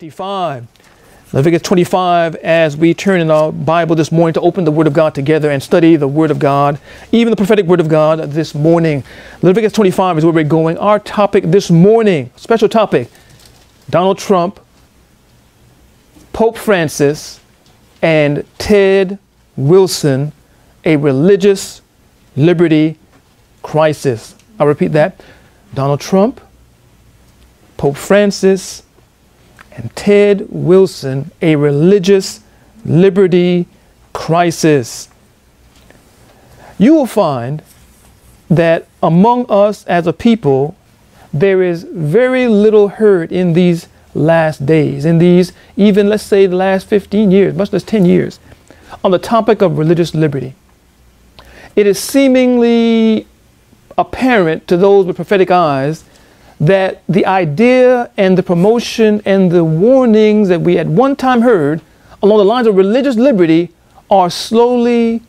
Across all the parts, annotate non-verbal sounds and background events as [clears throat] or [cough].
25. Leviticus 25, as we turn in our Bible this morning to open the Word of God together and study the Word of God, even the prophetic Word of God this morning. Leviticus 25 is where we're going. Our topic this morning, special topic Donald Trump, Pope Francis, and Ted Wilson, a religious liberty crisis. I'll repeat that Donald Trump, Pope Francis, and Ted Wilson, a religious liberty crisis. You will find that among us as a people, there is very little heard in these last days, in these, even let's say, the last 15 years, much less 10 years, on the topic of religious liberty. It is seemingly apparent to those with prophetic eyes that the idea and the promotion and the warnings that we at one time heard along the lines of religious liberty are slowly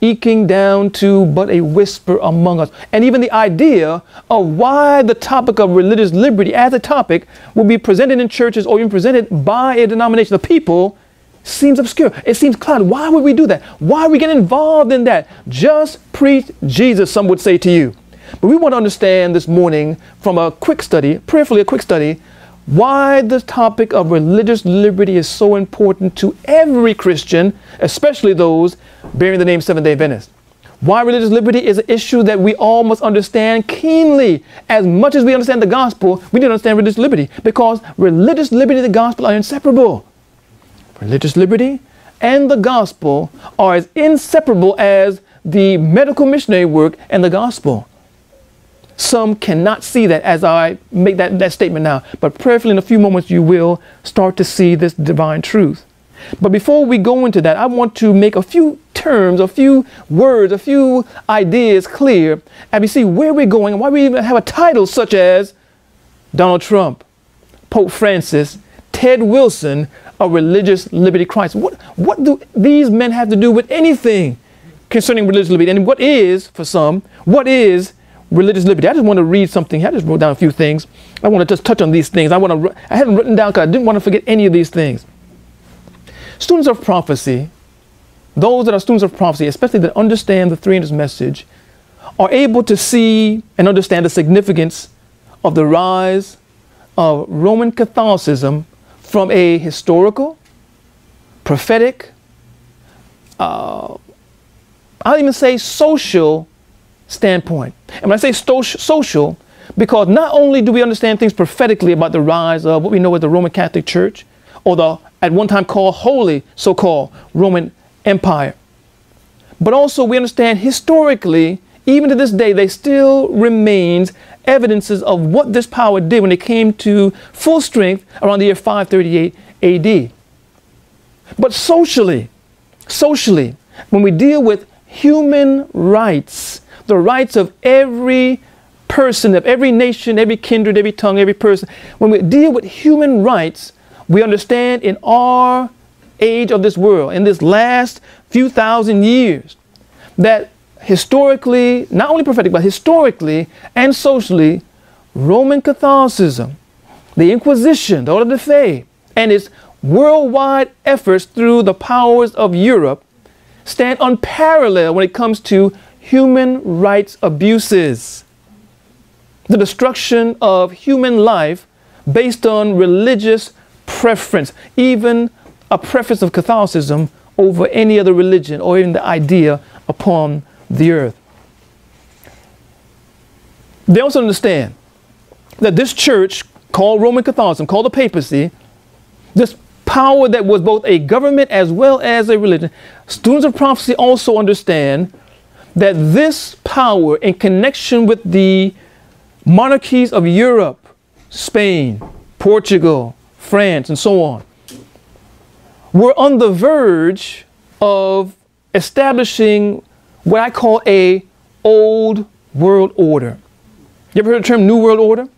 eking down to but a whisper among us. And even the idea of why the topic of religious liberty as a topic will be presented in churches or even presented by a denomination of people seems obscure. It seems clouded. Why would we do that? Why are we getting involved in that? Just preach Jesus, some would say to you. But we want to understand this morning from a quick study, prayerfully a quick study, why the topic of religious liberty is so important to every Christian, especially those bearing the name Seventh day Adventist. Why religious liberty is an issue that we all must understand keenly. As much as we understand the gospel, we need to understand religious liberty because religious liberty and the gospel are inseparable. Religious liberty and the gospel are as inseparable as the medical missionary work and the gospel. Some cannot see that as I make that, that statement now, but prayerfully in a few moments you will start to see this divine truth. But before we go into that, I want to make a few terms, a few words, a few ideas clear, and we see where we're going and why we even have a title such as Donald Trump, Pope Francis, Ted Wilson, a religious liberty crisis. What, what do these men have to do with anything concerning religious liberty? And what is, for some, what is religious liberty. I just want to read something. I just wrote down a few things. I want to just touch on these things. I want to. I haven't written down because I didn't want to forget any of these things. Students of prophecy, those that are students of prophecy, especially that understand the three angels message, are able to see and understand the significance of the rise of Roman Catholicism from a historical, prophetic, uh, I'll even say social standpoint. And when I say social, because not only do we understand things prophetically about the rise of what we know as the Roman Catholic Church, or the at one time called holy so-called Roman Empire, but also we understand historically, even to this day, there still remains evidences of what this power did when it came to full strength around the year 538 AD. But socially, socially, when we deal with human rights, the rights of every person, of every nation, every kindred, every tongue, every person. When we deal with human rights, we understand in our age of this world, in this last few thousand years, that historically, not only prophetic, but historically and socially, Roman Catholicism, the Inquisition, the Order of Faith, and its worldwide efforts through the powers of Europe stand unparalleled when it comes to human rights abuses, the destruction of human life based on religious preference, even a preference of Catholicism over any other religion or even the idea upon the earth. They also understand that this church called Roman Catholicism, called the papacy, this power that was both a government as well as a religion, students of prophecy also understand that this power, in connection with the monarchies of Europe, Spain, Portugal, France, and so on, were on the verge of establishing what I call a old world order. You ever heard the term New World Order?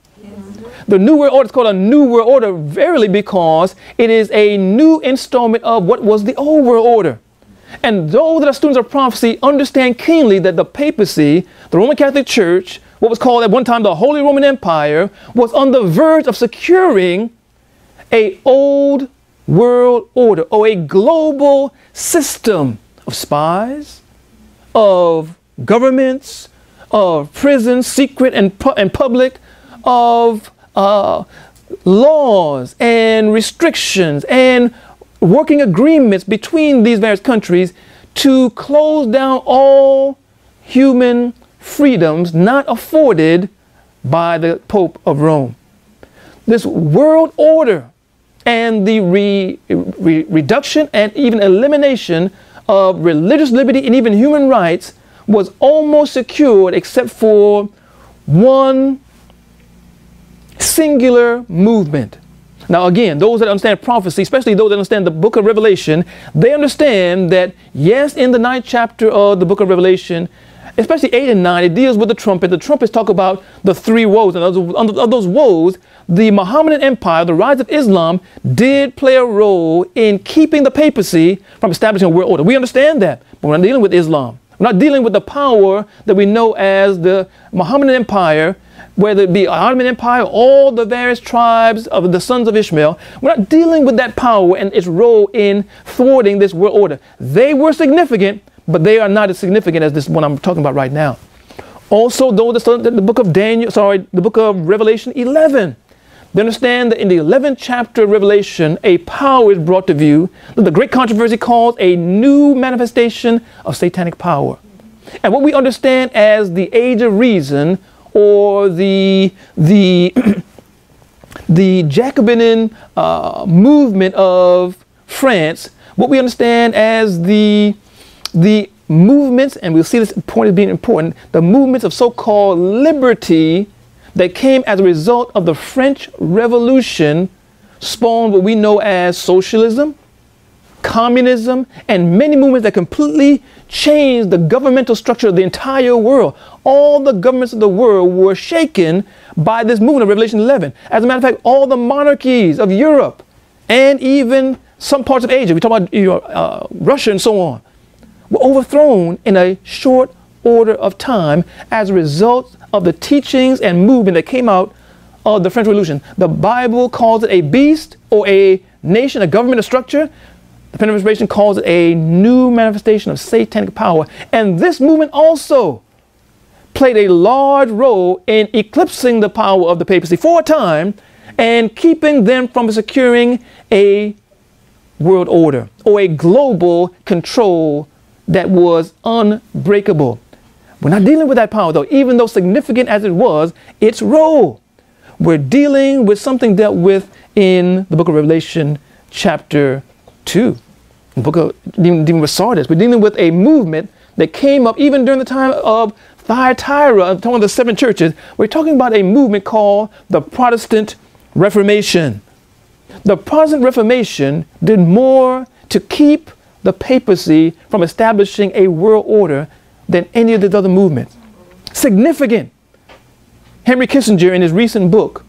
The New World Order is called a New World Order verily because it is a new installment of what was the Old World Order. And those that are students of prophecy understand keenly that the papacy, the Roman Catholic Church, what was called at one time the Holy Roman Empire, was on the verge of securing a old world order or a global system of spies, of governments, of prisons, secret and, pu- and public, of uh, laws and restrictions and working agreements between these various countries to close down all human freedoms not afforded by the Pope of Rome. This world order and the re, re, reduction and even elimination of religious liberty and even human rights was almost secured except for one singular movement. Now, again, those that understand prophecy, especially those that understand the book of Revelation, they understand that, yes, in the ninth chapter of the book of Revelation, especially 8 and 9, it deals with the trumpet. The trumpets talk about the three woes. And of those woes, the Mohammedan Empire, the rise of Islam, did play a role in keeping the papacy from establishing a world order. We understand that, but we're not dealing with Islam. We're not dealing with the power that we know as the Mohammedan Empire whether it be the Ottoman Empire, all the various tribes of the sons of Ishmael, we're not dealing with that power and its role in thwarting this world order. They were significant, but they are not as significant as this one I'm talking about right now. Also, though the, the book of Daniel, sorry, the book of Revelation 11, they understand that in the 11th chapter of Revelation, a power is brought to view that the great controversy calls a new manifestation of satanic power. And what we understand as the age of reason or the the [clears throat] the Jacobin uh, movement of France, what we understand as the the movements, and we'll see this point as being important, the movements of so-called liberty that came as a result of the French Revolution spawned what we know as socialism, communism, and many movements that completely changed the governmental structure of the entire world. All the governments of the world were shaken by this movement of Revelation 11. As a matter of fact, all the monarchies of Europe and even some parts of Asia, we talk about uh, Russia and so on, were overthrown in a short order of time as a result of the teachings and movement that came out of the French Revolution. The Bible calls it a beast or a nation, a government, a structure the Pen of calls it a new manifestation of satanic power. And this movement also played a large role in eclipsing the power of the papacy for a time and keeping them from securing a world order or a global control that was unbreakable. We're not dealing with that power, though, even though significant as it was, its role. We're dealing with something dealt with in the book of Revelation, chapter 2. The book of dealing with Sardis. We're dealing with a movement that came up even during the time of Thyatira, talking about the seven churches. We're talking about a movement called the Protestant Reformation. The Protestant Reformation did more to keep the papacy from establishing a world order than any of the other movements. Significant. Henry Kissinger, in his recent book,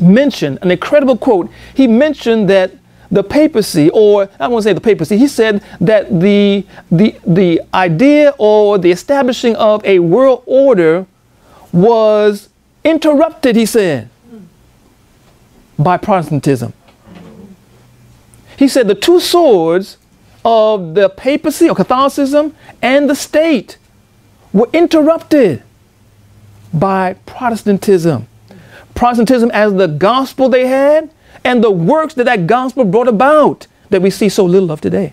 mentioned an incredible quote. He mentioned that the papacy, or I won't say the papacy, he said that the, the, the idea or the establishing of a world order was interrupted, he said, by Protestantism. He said the two swords of the papacy or Catholicism and the state were interrupted by Protestantism. Protestantism as the gospel they had and the works that that gospel brought about that we see so little of today.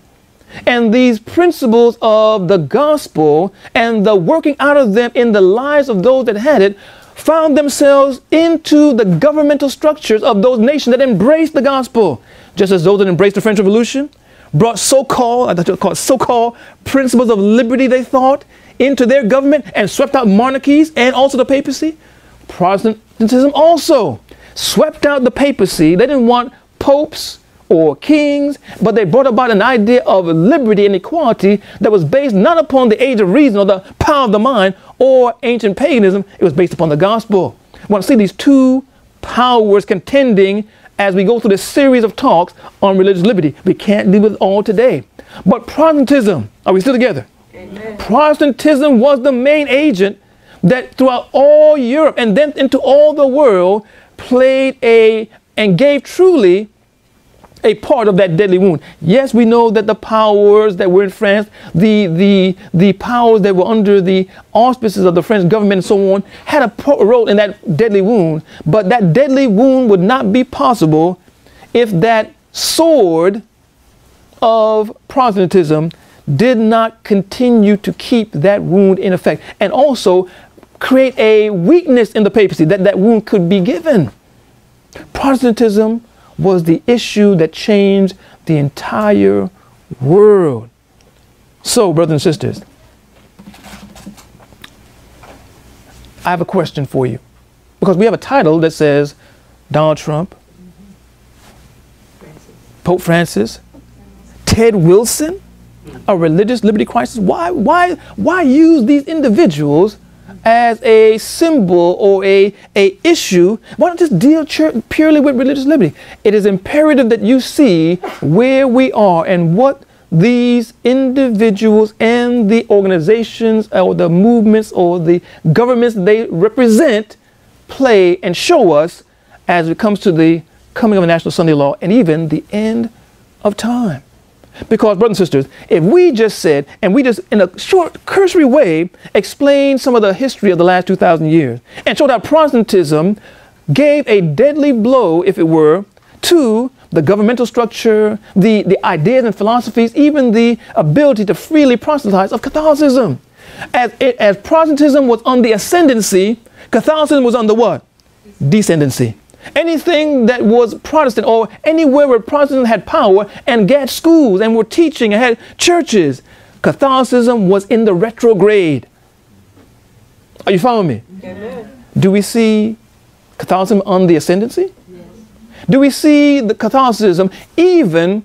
And these principles of the gospel and the working out of them in the lives of those that had it found themselves into the governmental structures of those nations that embraced the gospel, just as those that embraced the French Revolution brought so-called, I so-called principles of liberty they thought into their government and swept out monarchies and also the papacy. Protestantism also swept out the papacy. They didn't want popes or kings, but they brought about an idea of liberty and equality that was based not upon the age of reason or the power of the mind or ancient paganism. It was based upon the gospel. We want to see these two powers contending as we go through this series of talks on religious liberty. We can't deal with all today. But Protestantism, are we still together? Amen. Protestantism was the main agent that throughout all Europe and then into all the world played a and gave truly a part of that deadly wound. Yes, we know that the powers that were in France, the the the powers that were under the auspices of the French government and so on, had a role in that deadly wound. But that deadly wound would not be possible if that sword of Protestantism did not continue to keep that wound in effect and also create a weakness in the papacy that that wound could be given. Protestantism was the issue that changed the entire world. So, brothers and sisters, I have a question for you. Because we have a title that says Donald Trump, Pope Francis, Ted Wilson, a religious liberty crisis. Why, why, why use these individuals as a symbol or a, a issue, why not just deal purely with religious liberty? It is imperative that you see where we are and what these individuals and the organizations or the movements or the governments they represent play and show us as it comes to the coming of a national Sunday law and even the end of time. Because, brothers and sisters, if we just said, and we just, in a short, cursory way, explained some of the history of the last 2,000 years and showed how Protestantism gave a deadly blow, if it were, to the governmental structure, the, the ideas and philosophies, even the ability to freely proselytize of Catholicism. As, as Protestantism was on the ascendancy, Catholicism was on the what? Descendancy. Anything that was Protestant or anywhere where Protestants had power and had schools and were teaching and had churches, Catholicism was in the retrograde. Are you following me? Amen. Do we see Catholicism on the ascendancy? Yes. Do we see the Catholicism even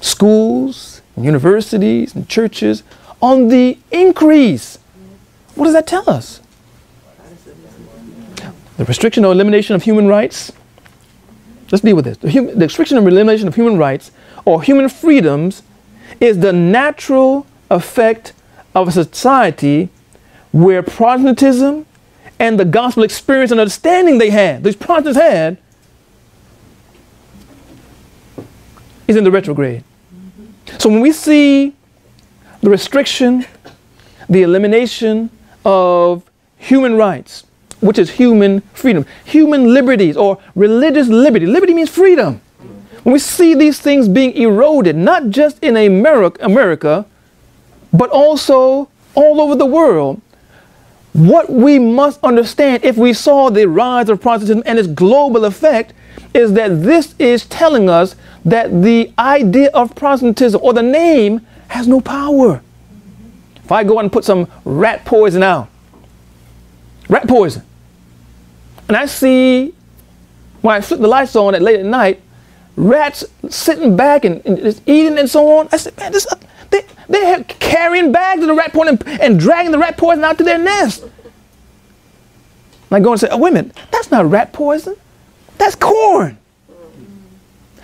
schools, and universities, and churches on the increase? What does that tell us? The restriction or elimination of human rights. Let's deal with this. The, hum, the restriction or elimination of human rights or human freedoms is the natural effect of a society where Protestantism and the gospel experience and understanding they had, these Protestants had, is in the retrograde. So when we see the restriction, the elimination of human rights, which is human freedom, human liberties, or religious liberty. Liberty means freedom. When we see these things being eroded, not just in America, but also all over the world, what we must understand if we saw the rise of Protestantism and its global effect is that this is telling us that the idea of Protestantism or the name has no power. If I go out and put some rat poison out, rat poison, and I see, when I flip the lights on at late at night, rats sitting back and, and just eating and so on. I said, man, this, uh, they, they're carrying bags of the rat poison and, and, dragging the rat poison out to their nest. And I go and say, oh, wait a minute, that's not rat poison. That's corn.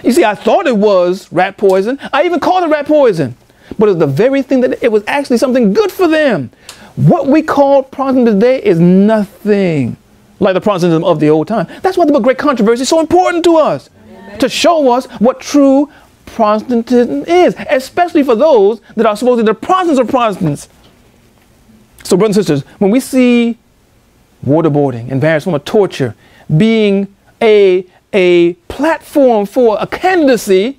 You see, I thought it was rat poison. I even called it rat poison. But it was the very thing that it was actually something good for them. What we call Protestant today is nothing like the Protestantism of the old time. That's why the Great Controversy is so important to us, Amen. to show us what true Protestantism is, especially for those that are supposedly the Protestants of Protestants. So, brothers and sisters, when we see waterboarding and various forms of torture being a, a platform for a candidacy,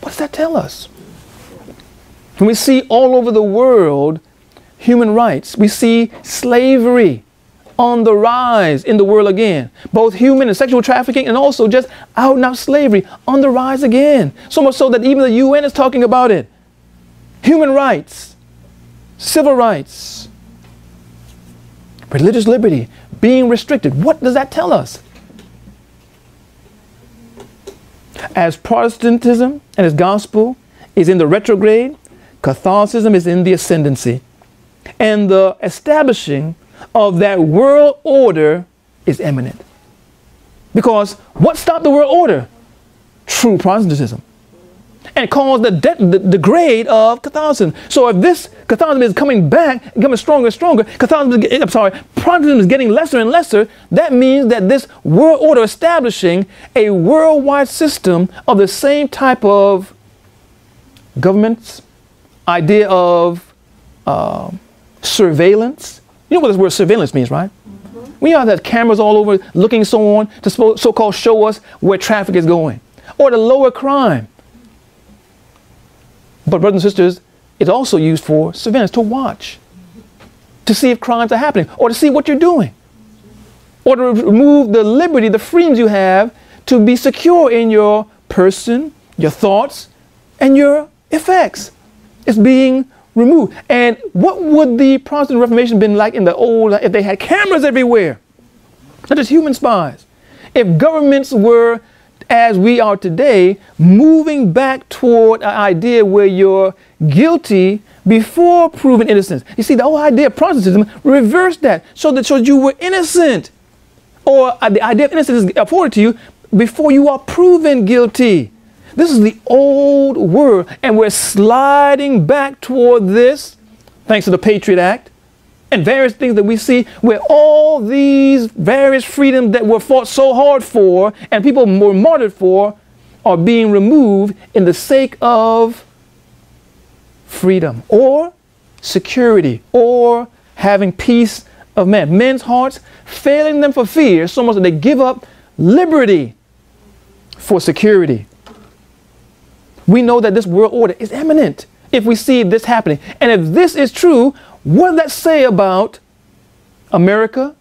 what does that tell us? When we see all over the world human rights, we see slavery, on the rise in the world again. Both human and sexual trafficking and also just out and out slavery on the rise again. So much so that even the UN is talking about it. Human rights, civil rights, religious liberty being restricted. What does that tell us? As Protestantism and its gospel is in the retrograde, Catholicism is in the ascendancy. And the establishing of that world order is imminent. Because what stopped the world order? True Protestantism. and caused the, de- the degrade of Catholicism. So if this Catholicism is coming back, becoming stronger and stronger, Catholicism, is, I'm sorry, Protestantism is getting lesser and lesser, that means that this world order establishing a worldwide system of the same type of governments, idea of uh, surveillance. You know what this word surveillance means, right? Mm-hmm. We have that cameras all over looking so on to so-called show us where traffic is going or to lower crime. But brothers and sisters, it's also used for surveillance, to watch, to see if crimes are happening, or to see what you're doing, or to remove the liberty, the freedoms you have to be secure in your person, your thoughts, and your effects. It's being removed. And what would the Protestant Reformation been like in the old if they had cameras everywhere? Not just human spies. If governments were as we are today, moving back toward an idea where you're guilty before proven innocence. You see, the whole idea of Protestantism reversed that so that so you were innocent. Or uh, the idea of innocence is afforded to you before you are proven guilty. This is the old world, and we're sliding back toward this thanks to the Patriot Act and various things that we see where all these various freedoms that were fought so hard for and people were martyred for are being removed in the sake of freedom or security or having peace of men. Men's hearts failing them for fear so much that they give up liberty for security. We know that this world order is imminent if we see this happening. And if this is true, what does that say about America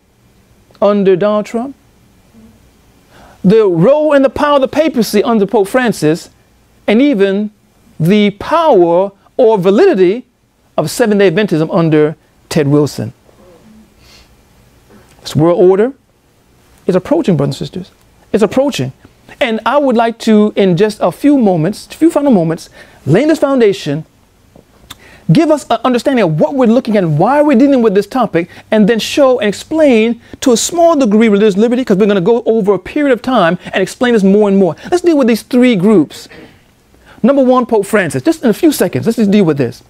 under Donald Trump? The role and the power of the papacy under Pope Francis, and even the power or validity of seven day Adventism under Ted Wilson. This world order is approaching, brothers and sisters. It's approaching. And I would like to, in just a few moments, a few final moments, lay this foundation give us an understanding of what we're looking at and why we're dealing with this topic, and then show and explain to a small degree religious liberty, because we're going to go over a period of time and explain this more and more. Let's deal with these three groups. Number one, Pope Francis. Just in a few seconds, let's just deal with this.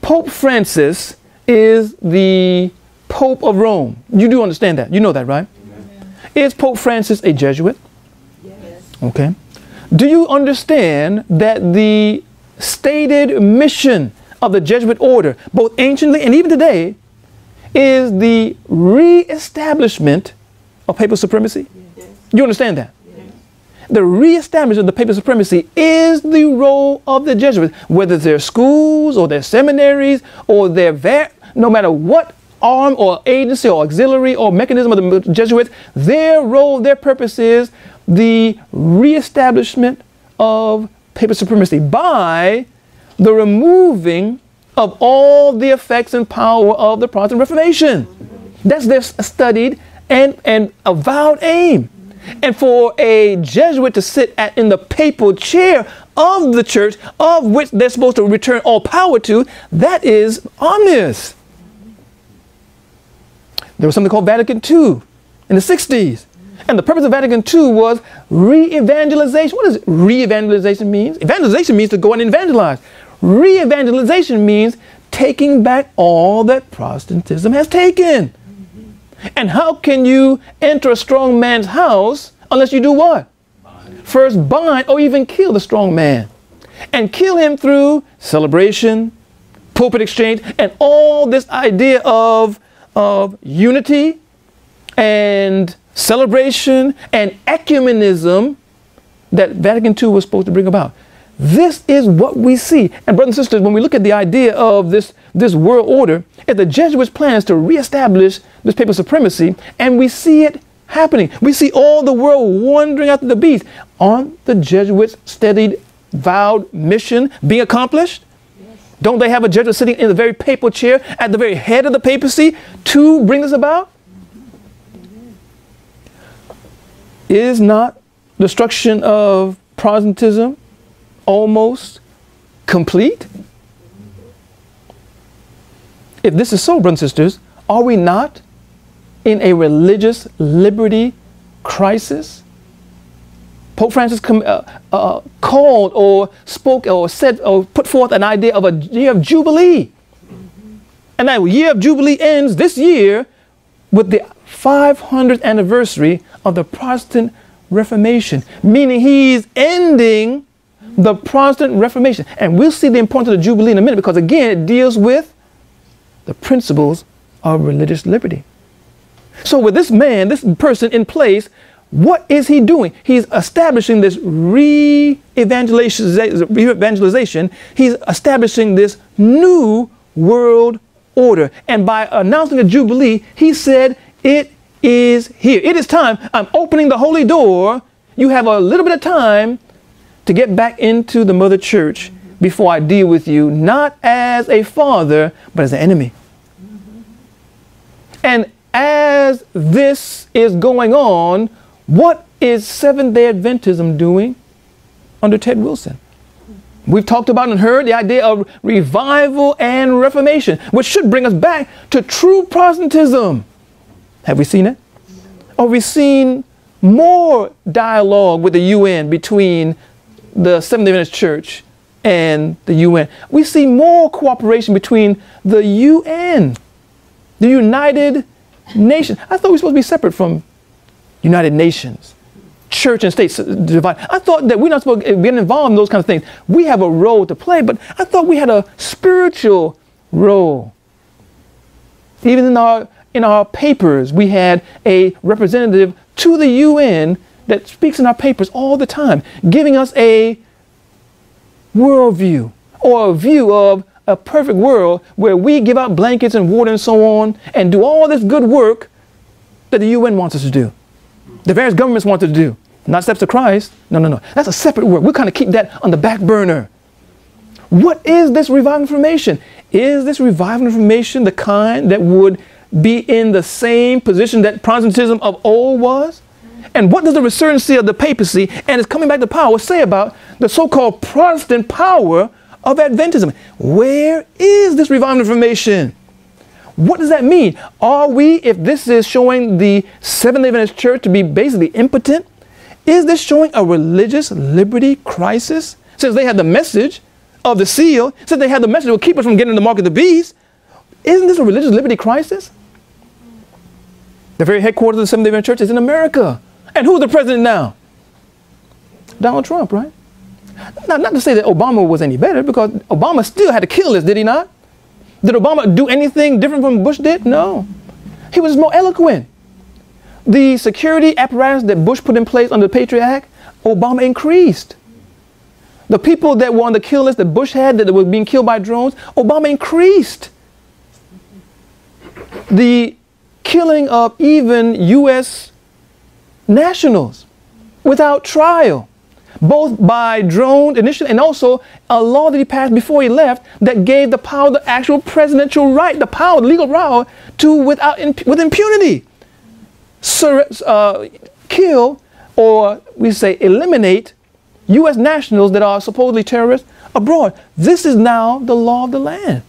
Pope Francis is the Pope of Rome. You do understand that. You know that, right? Amen. Is Pope Francis a Jesuit? Okay. Do you understand that the stated mission of the Jesuit order, both anciently and even today, is the re-establishment of papal supremacy. Yes. You understand that? Yes. The re-establishment of the papal supremacy is the role of the Jesuits, whether they're schools or their seminaries or their no matter what arm or agency or auxiliary or mechanism of the Jesuits, their role, their purpose is the re-establishment of papal supremacy by the removing of all the effects and power of the Protestant Reformation. That's their studied and, and avowed aim. And for a Jesuit to sit at, in the papal chair of the church, of which they're supposed to return all power to, that is ominous. There was something called Vatican II in the 60s. And the purpose of Vatican II was re-evangelization. What does re-evangelization mean? Evangelization means to go and evangelize. Re evangelization means taking back all that Protestantism has taken. And how can you enter a strong man's house unless you do what? Bind. First bind or even kill the strong man. And kill him through celebration, pulpit exchange, and all this idea of, of unity and celebration and ecumenism that Vatican II was supposed to bring about. This is what we see. And brothers and sisters, when we look at the idea of this, this world order, if the Jesuits' plans to reestablish this papal supremacy, and we see it happening. We see all the world wandering after the beast. Aren't the Jesuits' studied, vowed mission being accomplished? Don't they have a Jesuit sitting in the very papal chair at the very head of the papacy to bring this about? Is not destruction of Protestantism almost complete? If this is so, brothers and sisters, are we not in a religious liberty crisis? Pope Francis uh, uh, called or spoke or said or put forth an idea of a year of Jubilee. And that year of Jubilee ends this year with the 500th anniversary of the Protestant Reformation, meaning he's ending the Protestant Reformation. And we'll see the importance of the Jubilee in a minute because, again, it deals with the principles of religious liberty. So, with this man, this person in place, what is he doing? He's establishing this re evangelization. He's establishing this new world order. And by announcing a Jubilee, he said, It is here. It is time. I'm opening the holy door. You have a little bit of time to get back into the mother church before I deal with you, not as a father, but as an enemy. And as this is going on, what is Seventh day Adventism doing under Ted Wilson? We've talked about and heard the idea of revival and reformation, which should bring us back to true Protestantism. Have we seen it? Or have we seen more dialogue with the UN between the Seventh day Adventist Church and the UN? We see more cooperation between the UN, the United Nations. I thought we were supposed to be separate from United Nations church and state divide. I thought that we're not supposed to get involved in those kind of things. We have a role to play, but I thought we had a spiritual role. Even in our in our papers, we had a representative to the UN that speaks in our papers all the time, giving us a worldview or a view of a perfect world where we give out blankets and water and so on and do all this good work that the UN wants us to do. The various governments wanted to do. Not steps to Christ. No, no, no. That's a separate work. We kind of keep that on the back burner. What is this revival information? Is this revival information the kind that would be in the same position that Protestantism of old was? And what does the resurgency of the papacy and its coming back to power say about the so-called Protestant power of Adventism? Where is this revival information? What does that mean? Are we, if this is showing the Seventh-day Adventist Church to be basically impotent, is this showing a religious liberty crisis? Since they had the message of the seal, since they had the message that will keep us from getting in the mark of the beast, isn't this a religious liberty crisis? The very headquarters of the Seventh day Adventist Church is in America. And who's the president now? Donald Trump, right? Not, not to say that Obama was any better, because Obama still had to kill us, did he not? Did Obama do anything different from Bush did? No. He was more eloquent. The security apparatus that Bush put in place under the Patriot Act, Obama increased. The people that were on the kill list that Bush had that were being killed by drones, Obama increased. The killing of even U.S. nationals without trial, both by drone initially and also a law that he passed before he left that gave the power, the actual presidential right, the power, the legal power to without with impunity sur- uh, kill or we say eliminate U.S. nationals that are supposedly terrorists abroad. This is now the law of the land.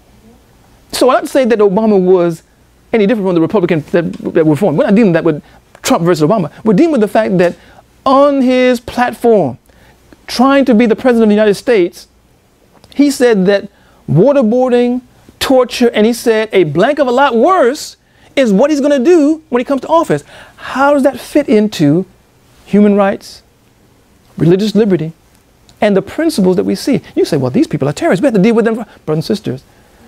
So I'm not saying that Obama was any different from the Republicans that, that were formed. We're not dealing that with Trump versus Obama. We're dealing with the fact that on his platform, trying to be the president of the United States, he said that waterboarding, torture, and he said a blank of a lot worse is what he's going to do when he comes to office. How does that fit into human rights, religious liberty, and the principles that we see? You say, well, these people are terrorists. We have to deal with them. Brothers and sisters,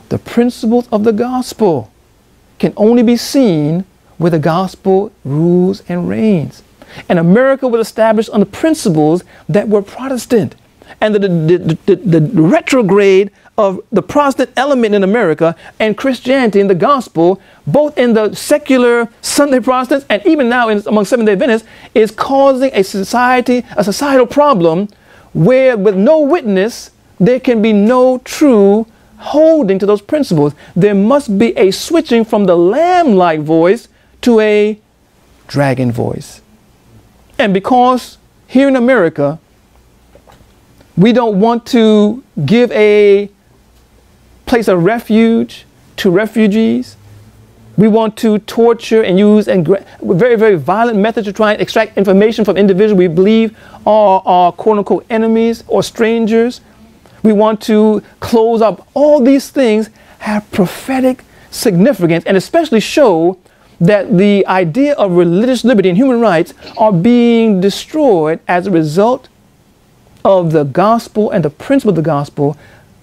the principles of the gospel can only be seen where the gospel rules and reigns. And America was established on the principles that were Protestant. And the, the, the, the, retrograde of the Protestant element in America and Christianity in the gospel, both in the secular Sunday Protestants and even now in, among Seventh day Adventists, is causing a society, a societal problem where with no witness, there can be no true holding to those principles. There must be a switching from the lamb like voice to a dragon voice. And because here in America, we don't want to give a place of refuge to refugees. We want to torture and use and very, very violent methods to try and extract information from individuals we believe are, are quote unquote enemies or strangers. We want to close up. All these things have prophetic significance and especially show that the idea of religious liberty and human rights are being destroyed as a result of the gospel and the principle of the gospel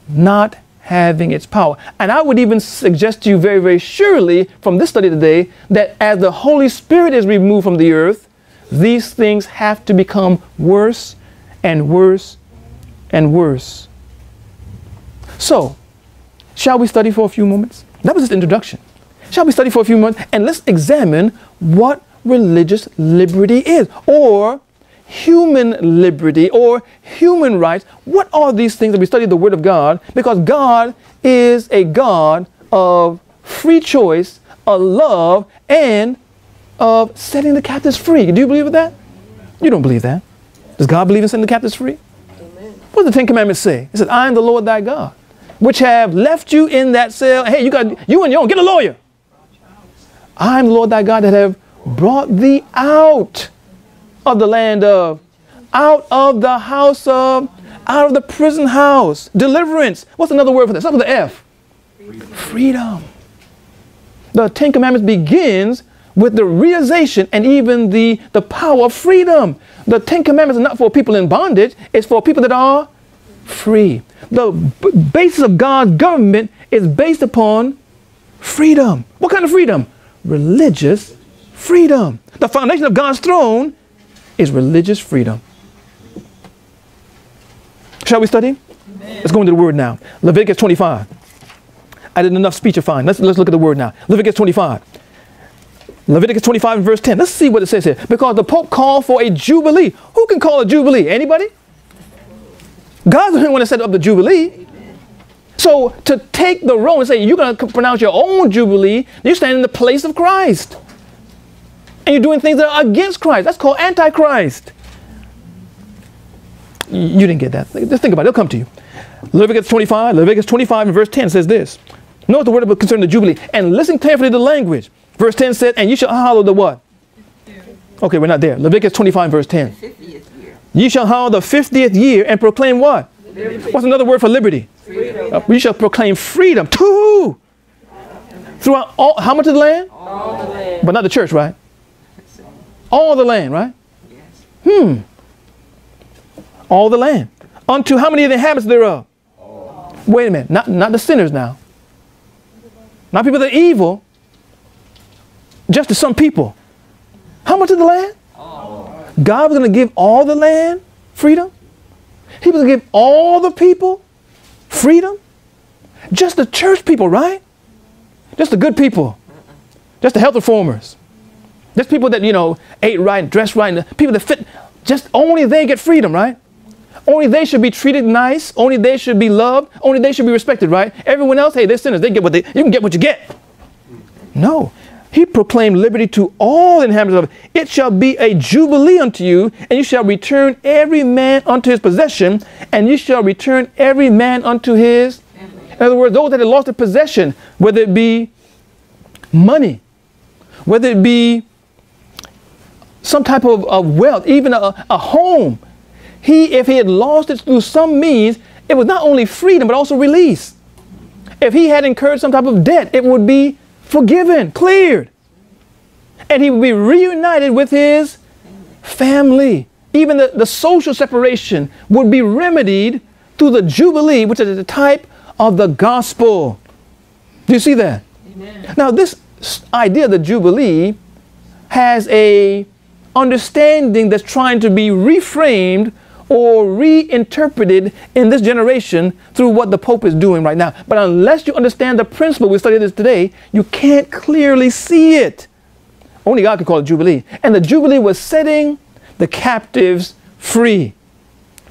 not having its power. And I would even suggest to you very, very surely from this study today that as the Holy Spirit is removed from the earth, these things have to become worse and worse and worse. So, shall we study for a few moments? That was just introduction. Shall we study for a few months and let's examine what religious liberty is or human liberty or human rights. What are these things that we study the Word of God? Because God is a God of free choice, of love, and of setting the captives free. Do you believe in that? You don't believe that. Does God believe in setting the captives free? Amen. What does the Ten Commandments say? It says, I am the Lord thy God, which have left you in that cell. Hey, you got you and your own, get a lawyer. I am Lord thy God that have brought thee out of the land of, out of the house of, out of the prison house. Deliverance. What's another word for that? Start with the F. Freedom. Freedom. The Ten Commandments begins with the realization and even the, the power of freedom. The Ten Commandments are not for people in bondage, it's for people that are free. The basis of God's government is based upon freedom. What kind of freedom? Religious freedom. The foundation of God's throne is religious freedom. Shall we study? Amen. Let's go into the word now. Leviticus 25. I did enough speechifying. Let's, let's look at the word now. Leviticus 25. Leviticus 25 and verse 10. Let's see what it says here. Because the Pope called for a jubilee. Who can call a jubilee? Anybody? God's the one that set up the jubilee. So to take the role and say you're going to pronounce your own jubilee, you stand in the place of Christ and you're doing things that are against Christ. That's called antichrist. You didn't get that. Just think about it. It'll come to you. Leviticus 25, Leviticus 25 and verse 10 says this. Note the word concerning the Jubilee. And listen carefully to the language. Verse 10 said, and you shall hallow the what? Okay, we're not there. Leviticus 25 verse 10. Ye shall hallow the 50th year and proclaim what? Liberty. What's another word for liberty? Freedom. Uh, we shall proclaim freedom to who? Throughout all, how much of the land? All the land. But not the church, right? All the land, right? Yes. Hmm. All the land. Unto how many of the inhabitants thereof? All. Wait a minute. Not, not the sinners now. Not people that are evil. Just to some people. How much of the land? All. God was going to give all the land freedom. He was to give all the people freedom. Just the church people, right? Just the good people. Just the health reformers. There's people that, you know, ate right, dressed right, people that fit, just only they get freedom, right? Only they should be treated nice. Only they should be loved. Only they should be respected, right? Everyone else, hey, they're sinners. They get what they, you can get what you get. No. He proclaimed liberty to all inhabitants of it. It shall be a jubilee unto you, and you shall return every man unto his possession, and you shall return every man unto his. In other words, those that had lost their possession, whether it be money, whether it be some type of, of wealth, even a, a home. He, if he had lost it through some means, it was not only freedom, but also release. If he had incurred some type of debt, it would be forgiven, cleared. And he would be reunited with his family. Even the, the social separation would be remedied through the Jubilee, which is the type of the gospel. Do you see that? Amen. Now, this idea of the Jubilee has a understanding that's trying to be reframed or reinterpreted in this generation through what the Pope is doing right now. But unless you understand the principle we studied this today, you can't clearly see it. Only God can call it Jubilee. And the Jubilee was setting the captives free,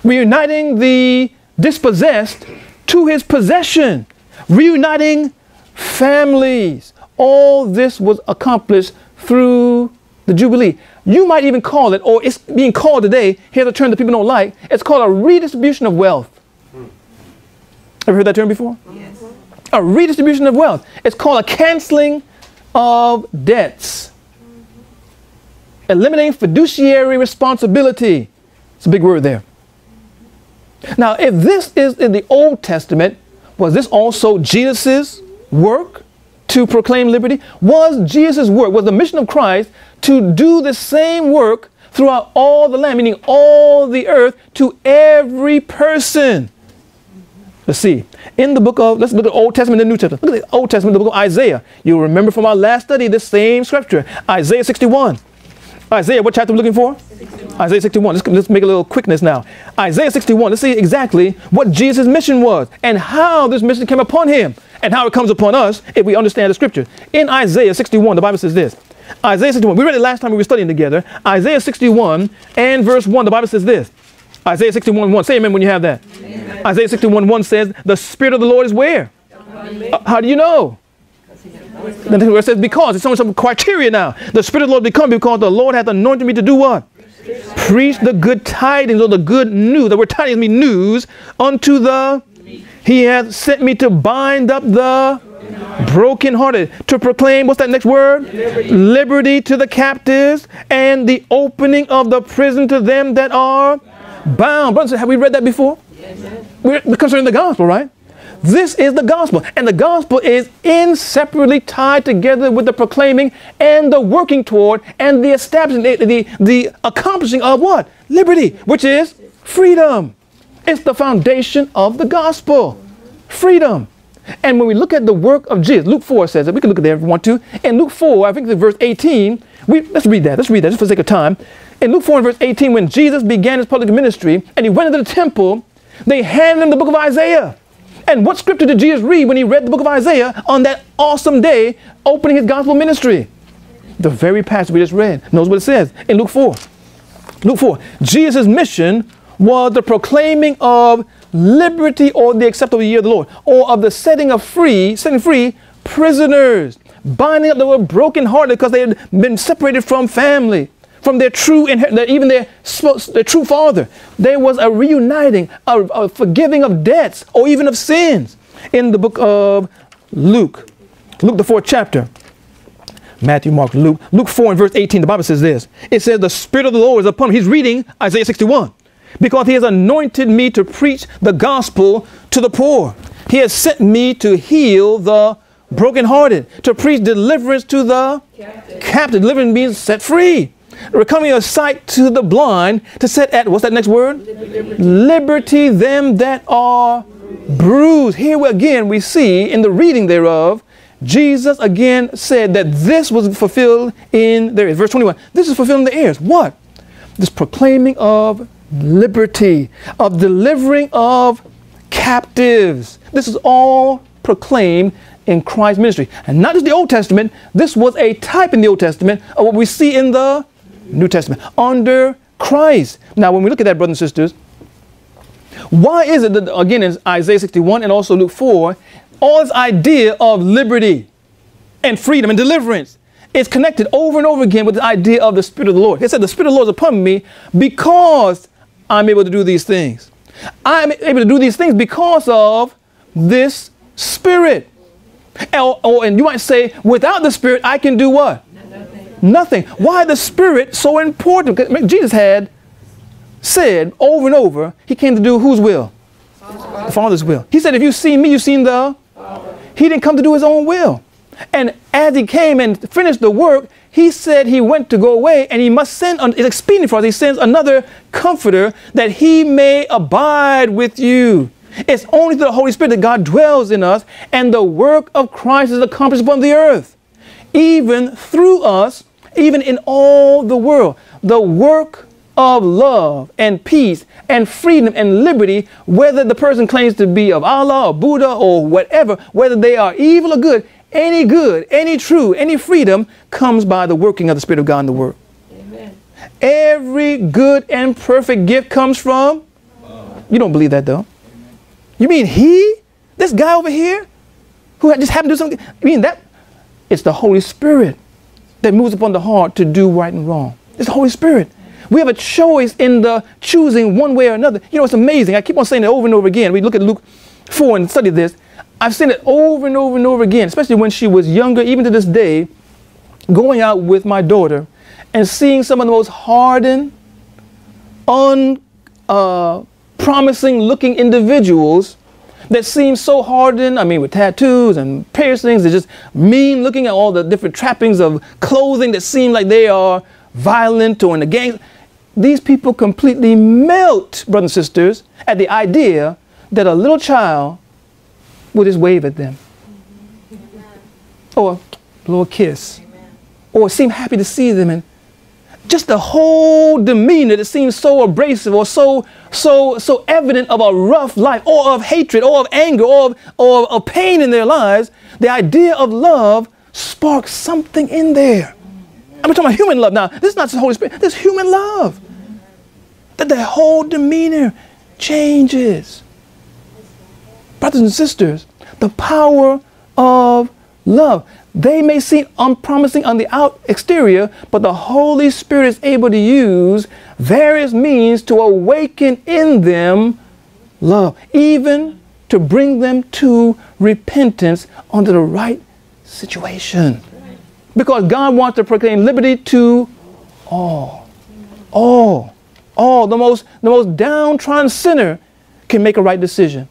reuniting the dispossessed to his possession, reuniting families. All this was accomplished through the Jubilee. You might even call it, or it's being called today, here's a term that people don't like, it's called a redistribution of wealth. Hmm. Ever heard that term before? Yes. A redistribution of wealth. It's called a canceling of debts. Eliminating fiduciary responsibility. It's a big word there. Now, if this is in the Old Testament, was this also Jesus' work to proclaim liberty? Was Jesus' work, was the mission of Christ to do the same work throughout all the land, meaning all the earth, to every person? Let's see. In the book of, let's look at the Old Testament and the New Testament. Look at the Old Testament, the book of Isaiah. You'll remember from our last study this same scripture, Isaiah 61. Isaiah, what chapter are we looking for? 61. Isaiah 61. Let's, let's make a little quickness now. Isaiah 61. Let's see exactly what Jesus' mission was and how this mission came upon him and how it comes upon us if we understand the scripture. In Isaiah 61, the Bible says this. Isaiah 61. We read it last time we were studying together. Isaiah 61 and verse 1, the Bible says this. Isaiah 61 1. Say amen when you have that. Amen. Isaiah 61 1 says, The Spirit of the Lord is where? Uh, how do you know? Then it says, because it's on some criteria now. The Spirit of the Lord become because the Lord hath anointed me to do what? Preach the good tidings or the good news. The word tidings means news unto the. He hath sent me to bind up the brokenhearted, to proclaim, what's that next word? Liberty. Liberty to the captives and the opening of the prison to them that are bound. Brothers, have we read that before? Yes. We're concerning the gospel, right? This is the gospel. And the gospel is inseparably tied together with the proclaiming and the working toward and the establishing, the, the, the accomplishing of what? Liberty, which is freedom. It's the foundation of the gospel. Freedom. And when we look at the work of Jesus, Luke 4 says it. We can look at there if we want to. In Luke 4, I think it's verse 18. We, let's read that. Let's read that just for the sake of time. In Luke 4 and verse 18, when Jesus began his public ministry and he went into the temple, they handed him the book of Isaiah. And what scripture did Jesus read when he read the book of Isaiah on that awesome day opening his gospel ministry? The very passage we just read. Knows what it says in Luke 4. Luke 4. Jesus' mission was the proclaiming of liberty or the acceptable year of the Lord, or of the setting of free, setting free prisoners, binding up the broken-hearted because they had been separated from family, from their true, even their, their true father. There was a reuniting, a, a forgiving of debts or even of sins in the book of Luke. Luke, the fourth chapter. Matthew, Mark, Luke. Luke 4 and verse 18, the Bible says this. It says, The Spirit of the Lord is upon me. He's reading Isaiah 61. Because he has anointed me to preach the gospel to the poor. He has sent me to heal the brokenhearted, to preach deliverance to the captive. captive. Deliverance means set free Recovering a sight to the blind to set at, what's that next word? Liberty. Liberty them that are bruised. Here again we see in the reading thereof, Jesus again said that this was fulfilled in there verse 21. This is fulfilling the ears. What? This proclaiming of liberty, of delivering of captives. This is all proclaimed in Christ's ministry. And not just the Old Testament, this was a type in the Old Testament of what we see in the New Testament, under Christ. Now, when we look at that, brothers and sisters, why is it that, again, in Isaiah 61 and also Luke 4, all this idea of liberty and freedom and deliverance is connected over and over again with the idea of the Spirit of the Lord. He said, The Spirit of the Lord is upon me because I'm able to do these things. I'm able to do these things because of this Spirit. And, and you might say, without the Spirit, I can do what? Nothing. Why the Spirit so important? Because Jesus had said over and over, he came to do whose will? The Father's will. He said, if you've seen me, you've seen the He didn't come to do his own will. And as he came and finished the work, he said he went to go away and he must send, it's expedient for us, he sends another comforter that he may abide with you. It's only through the Holy Spirit that God dwells in us and the work of Christ is accomplished upon the earth. Even through us, even in all the world. The work of love and peace and freedom and liberty, whether the person claims to be of Allah or Buddha or whatever, whether they are evil or good, any good, any true, any freedom comes by the working of the Spirit of God in the world. Amen. Every good and perfect gift comes from. You don't believe that though. You mean he? This guy over here? Who just happened to do something? You mean that? It's the Holy Spirit that moves upon the heart to do right and wrong. It's the Holy Spirit. We have a choice in the choosing one way or another. You know, it's amazing. I keep on saying it over and over again. We look at Luke 4 and study this. I've seen it over and over and over again, especially when she was younger, even to this day. going out with my daughter and seeing some of the most hardened, unpromising uh, looking individuals that seem so hardened. I mean, with tattoos and piercings, they're just mean looking at all the different trappings of clothing that seem like they are violent or in the gang. These people completely melt, brothers and sisters, at the idea that a little child would just wave at them. Or blow a kiss. Or seem happy to see them and just the whole demeanor that seems so abrasive or so so so evident of a rough life or of hatred or of anger or of, or of pain in their lives the idea of love sparks something in there. I'm talking about human love. Now this is not the holy spirit. This is human love. That the whole demeanor changes. Brothers and sisters the power of love they may seem unpromising on the out exterior, but the Holy Spirit is able to use various means to awaken in them love, even to bring them to repentance under the right situation. Because God wants to proclaim liberty to all. All. All. The most, the most downtrodden sinner can make a right decision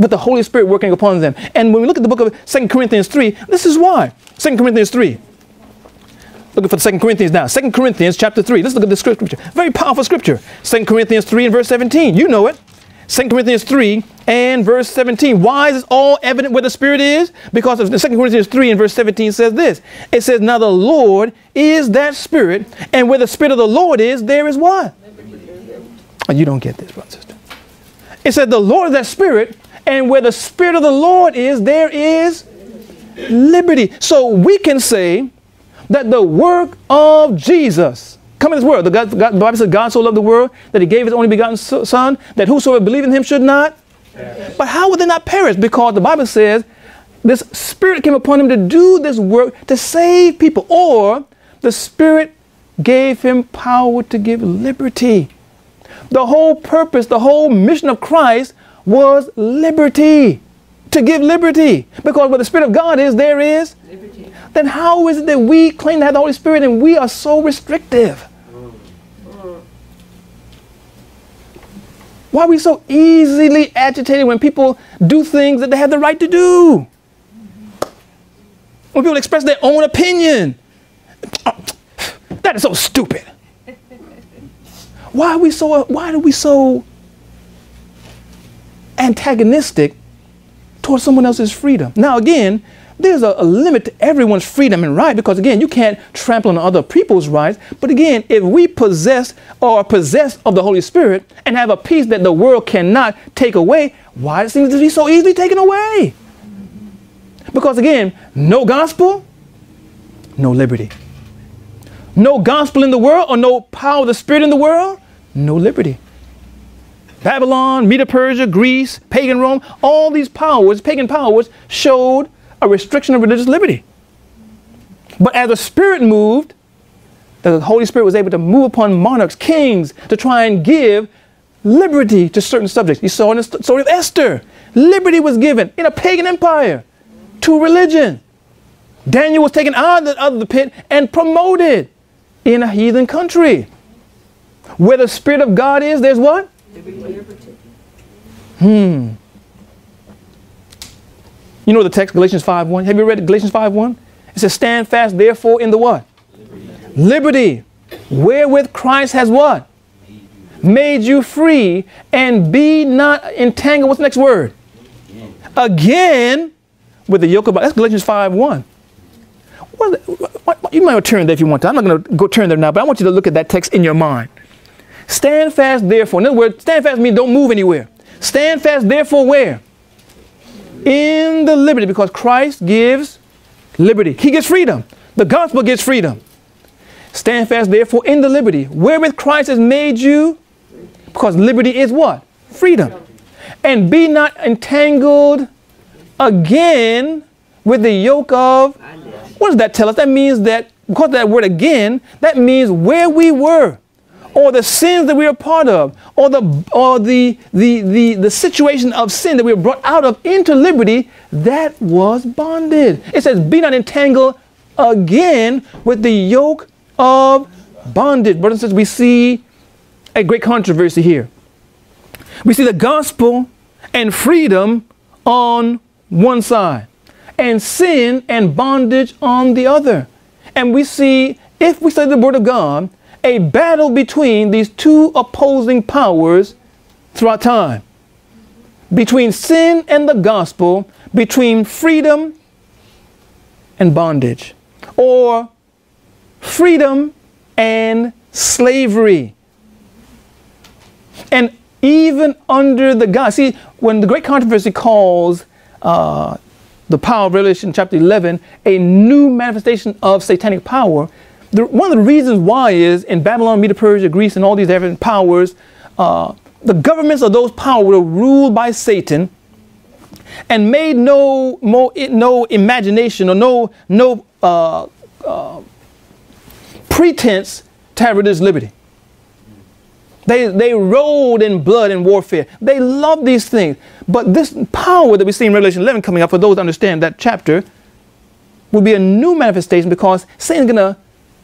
with the Holy Spirit working upon them. And when we look at the book of 2 Corinthians 3, this is why. 2 Corinthians 3. Looking for the 2 Corinthians now. 2 Corinthians chapter 3. Let's look at this scripture. Very powerful scripture. 2 Corinthians 3 and verse 17. You know it. 2 Corinthians 3 and verse 17. Why is it all evident where the Spirit is? Because of 2 Corinthians 3 and verse 17 says this. It says, Now the Lord is that Spirit, and where the Spirit of the Lord is, there is what? Oh, you don't get this, brother sister. It said, The Lord is that Spirit, and where the Spirit of the Lord is, there is liberty. So we can say that the work of Jesus, come in this world, the, God, God, the Bible says God so loved the world that he gave his only begotten Son, that whosoever believe in him should not. But how would they not perish? Because the Bible says this Spirit came upon him to do this work to save people, or the Spirit gave him power to give liberty. The whole purpose, the whole mission of Christ was liberty. To give liberty. Because where the Spirit of God is, there is liberty. Then how is it that we claim to have the Holy Spirit and we are so restrictive? Mm. Why are we so easily agitated when people do things that they have the right to do? When people express their own opinion. That is so stupid. [laughs] Why are we so why are we so antagonistic towards someone else's freedom. Now, again, there's a, a, limit to everyone's freedom and right because, again, you can't trample on other people's rights. But again, if we possess or are possessed of the Holy Spirit and have a peace that the world cannot take away, why does it seem to be so easily taken away? Because, again, no gospel, no liberty. No gospel in the world or no power of the Spirit in the world, no liberty. Babylon, Medo Persia, Greece, pagan Rome, all these powers, pagan powers, showed a restriction of religious liberty. But as the Spirit moved, the Holy Spirit was able to move upon monarchs, kings, to try and give liberty to certain subjects. You saw in the story of Esther, liberty was given in a pagan empire to religion. Daniel was taken out of the pit and promoted in a heathen country. Where the Spirit of God is, there's what? Hmm. You know the text, Galatians 5.1. Have you read Galatians 5.1? It says, stand fast therefore in the what? Liberty. Liberty. Wherewith Christ has what? Made you free and be not entangled. What's the next word? Again, with the yoke of that's Galatians 5.1. you might turn there if you want to. I'm not going to go turn there now, but I want you to look at that text in your mind. Stand fast, therefore. In other words, stand fast means don't move anywhere. Stand fast, therefore, where? In the liberty, because Christ gives liberty. He gives freedom. The gospel gives freedom. Stand fast, therefore, in the liberty wherewith Christ has made you, because liberty is what? Freedom. And be not entangled again with the yoke of. What does that tell us? That means that, because that word again, that means where we were or the sins that we are part of, or the or the, the the the situation of sin that we were brought out of into liberty, that was bonded. It says, be not entangled again with the yoke of bondage. Brothers and sisters, we see a great controversy here. We see the gospel and freedom on one side, and sin and bondage on the other. And we see, if we study the Word of God, a battle between these two opposing powers throughout time between sin and the gospel, between freedom and bondage, or freedom and slavery. And even under the God, see, when the great controversy calls uh, the power of Revelation chapter 11 a new manifestation of satanic power, the, one of the reasons why is in Babylon, Medo Persia, Greece, and all these different powers, uh, the governments of those powers were ruled by Satan and made no, no, no imagination or no, no uh, uh, pretense to have religious liberty. They, they rolled in blood and warfare. They loved these things. But this power that we see in Revelation 11 coming up, for those who understand that chapter, will be a new manifestation because Satan's going to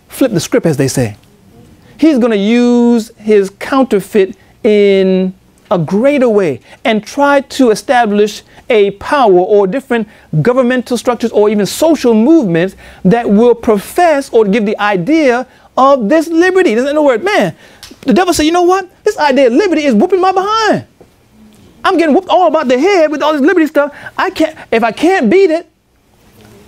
flip the script, as they say. He's going to use his counterfeit in a greater way and try to establish a power or different governmental structures or even social movements that will profess or give the idea of this liberty. In other words, man, the devil said, you know what? This idea of liberty is whooping my behind. I'm getting whooped all about the head with all this liberty stuff. I can't, if I can't beat it,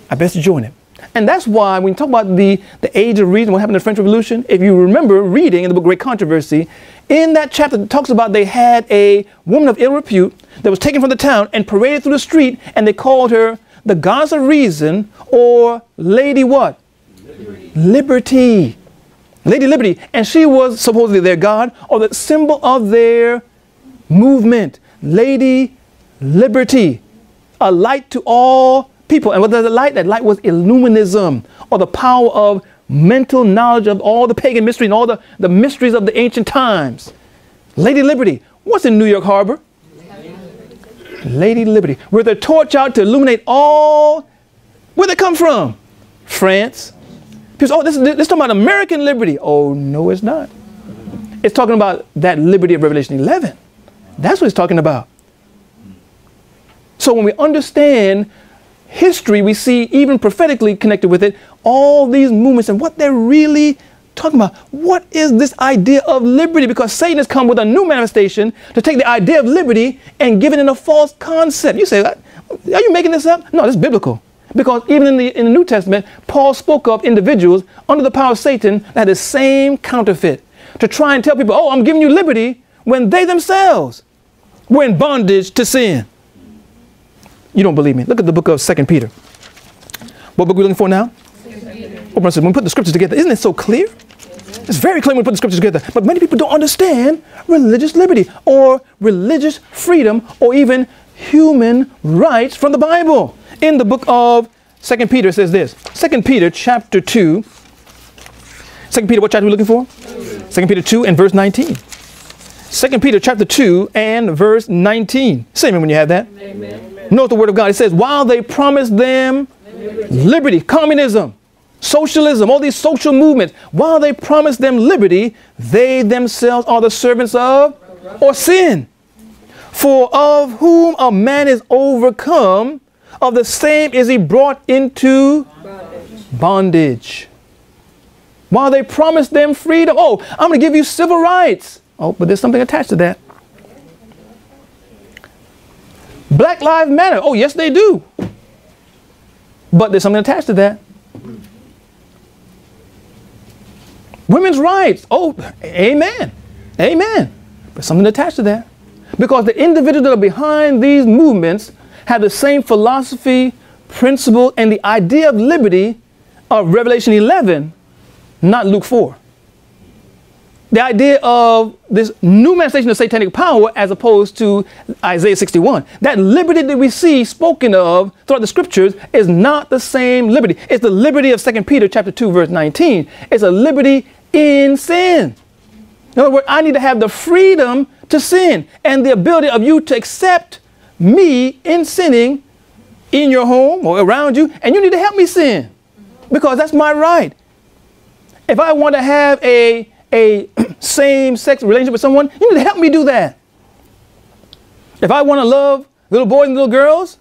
I best join it. And that's why when you talk about the, the age of reason, what happened in the French Revolution, if you remember reading in the book Great Controversy, in that chapter it talks about they had a woman of ill repute that was taken from the town and paraded through the street, and they called her the goddess of reason or Lady what? Liberty. Liberty. Lady Liberty. And she was supposedly their god or the symbol of their movement. Lady Liberty. A light to all people. And what does the light? That light was illuminism or the power of mental knowledge of all the pagan mystery and all the, the mysteries of the ancient times. Lady Liberty. What's in New York Harbor? Lady Liberty. With a torch out to illuminate all. Where they come from? France. Say, oh, this, is this is talking about American liberty. Oh, no, it's not. It's talking about that liberty of Revelation 11. That's what it's talking about. So when we understand history, we see even prophetically connected with it, all these movements and what they're really talking about. What is this idea of liberty? Because Satan has come with a new manifestation to take the idea of liberty and give it in a false concept. You say, are you making this up? No, this is biblical. Because even in the, in the New Testament, Paul spoke of individuals under the power of Satan that had the same counterfeit to try and tell people, oh, I'm giving you liberty when they themselves were in bondage to sin. You don't believe me. Look at the book of Second Peter. What book are we looking for now? Oh, when we put the scriptures together, isn't it so clear? It's very clear when we put the scriptures together. But many people don't understand religious liberty or religious freedom or even human rights from the Bible. In the book of Second Peter, says this. Second Peter chapter 2. Second Peter, what chapter are we looking for? Second Peter 2 and verse 19. Second Peter chapter 2 and verse 19. Say me when you have that. Amen. Note the word of God. It says, while they promised them liberty, liberty communism, socialism, all these social movements, while they promised them liberty, they themselves are the servants of or sin. For of whom a man is overcome, of the same is he brought into bondage. bondage. While they promised them freedom, oh, I'm going to give you civil rights. Oh, but there's something attached to that. Black Lives Matter. Oh, yes, they do. But there's something attached to that. Women's rights. Oh, amen. Amen. But something attached to that. Because the individuals that are behind these movements have the same philosophy, principle, and the idea of liberty of Revelation 11, not Luke 4 the idea of this new manifestation of satanic power as opposed to Isaiah 61. That liberty that we see spoken of throughout the scriptures is not the same liberty. It's the liberty of 2 Peter chapter 2 verse 19. It's a liberty in sin. In other words, I need to have the freedom to sin and the ability of you to accept me in sinning in your home or around you, and you need to help me sin. because that's my right. If I want to have a, a [clears throat] same sex relationship with someone, you need to help me do that. If I want to love little boys and little girls,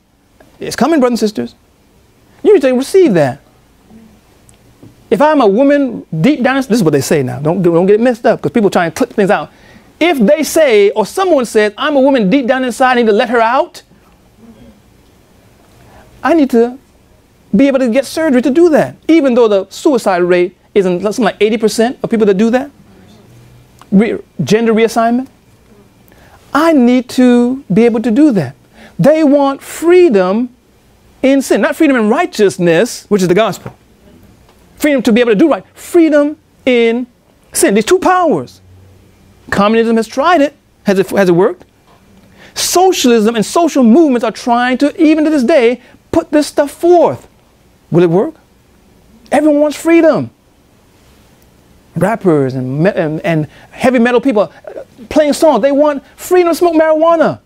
it's coming, brothers and sisters. You need to receive that. If I'm a woman deep down, this is what they say now. Don't, don't get messed up because people try and clip things out. If they say, or someone says, I'm a woman deep down inside, I need to let her out, I need to be able to get surgery to do that. Even though the suicide rate is in something like 80% of people that do that, Re gender reassignment. I need to be able to do that. They want freedom in sin, not freedom in righteousness, which is the gospel. Freedom to be able to do right. Freedom in sin. These two powers. Communism has tried it. Has it, has it worked? Socialism and social movements are trying to, even to this day, put this stuff forth. Will it work? Everyone wants freedom. Rappers and, and, and heavy metal people playing songs, they want freedom to smoke marijuana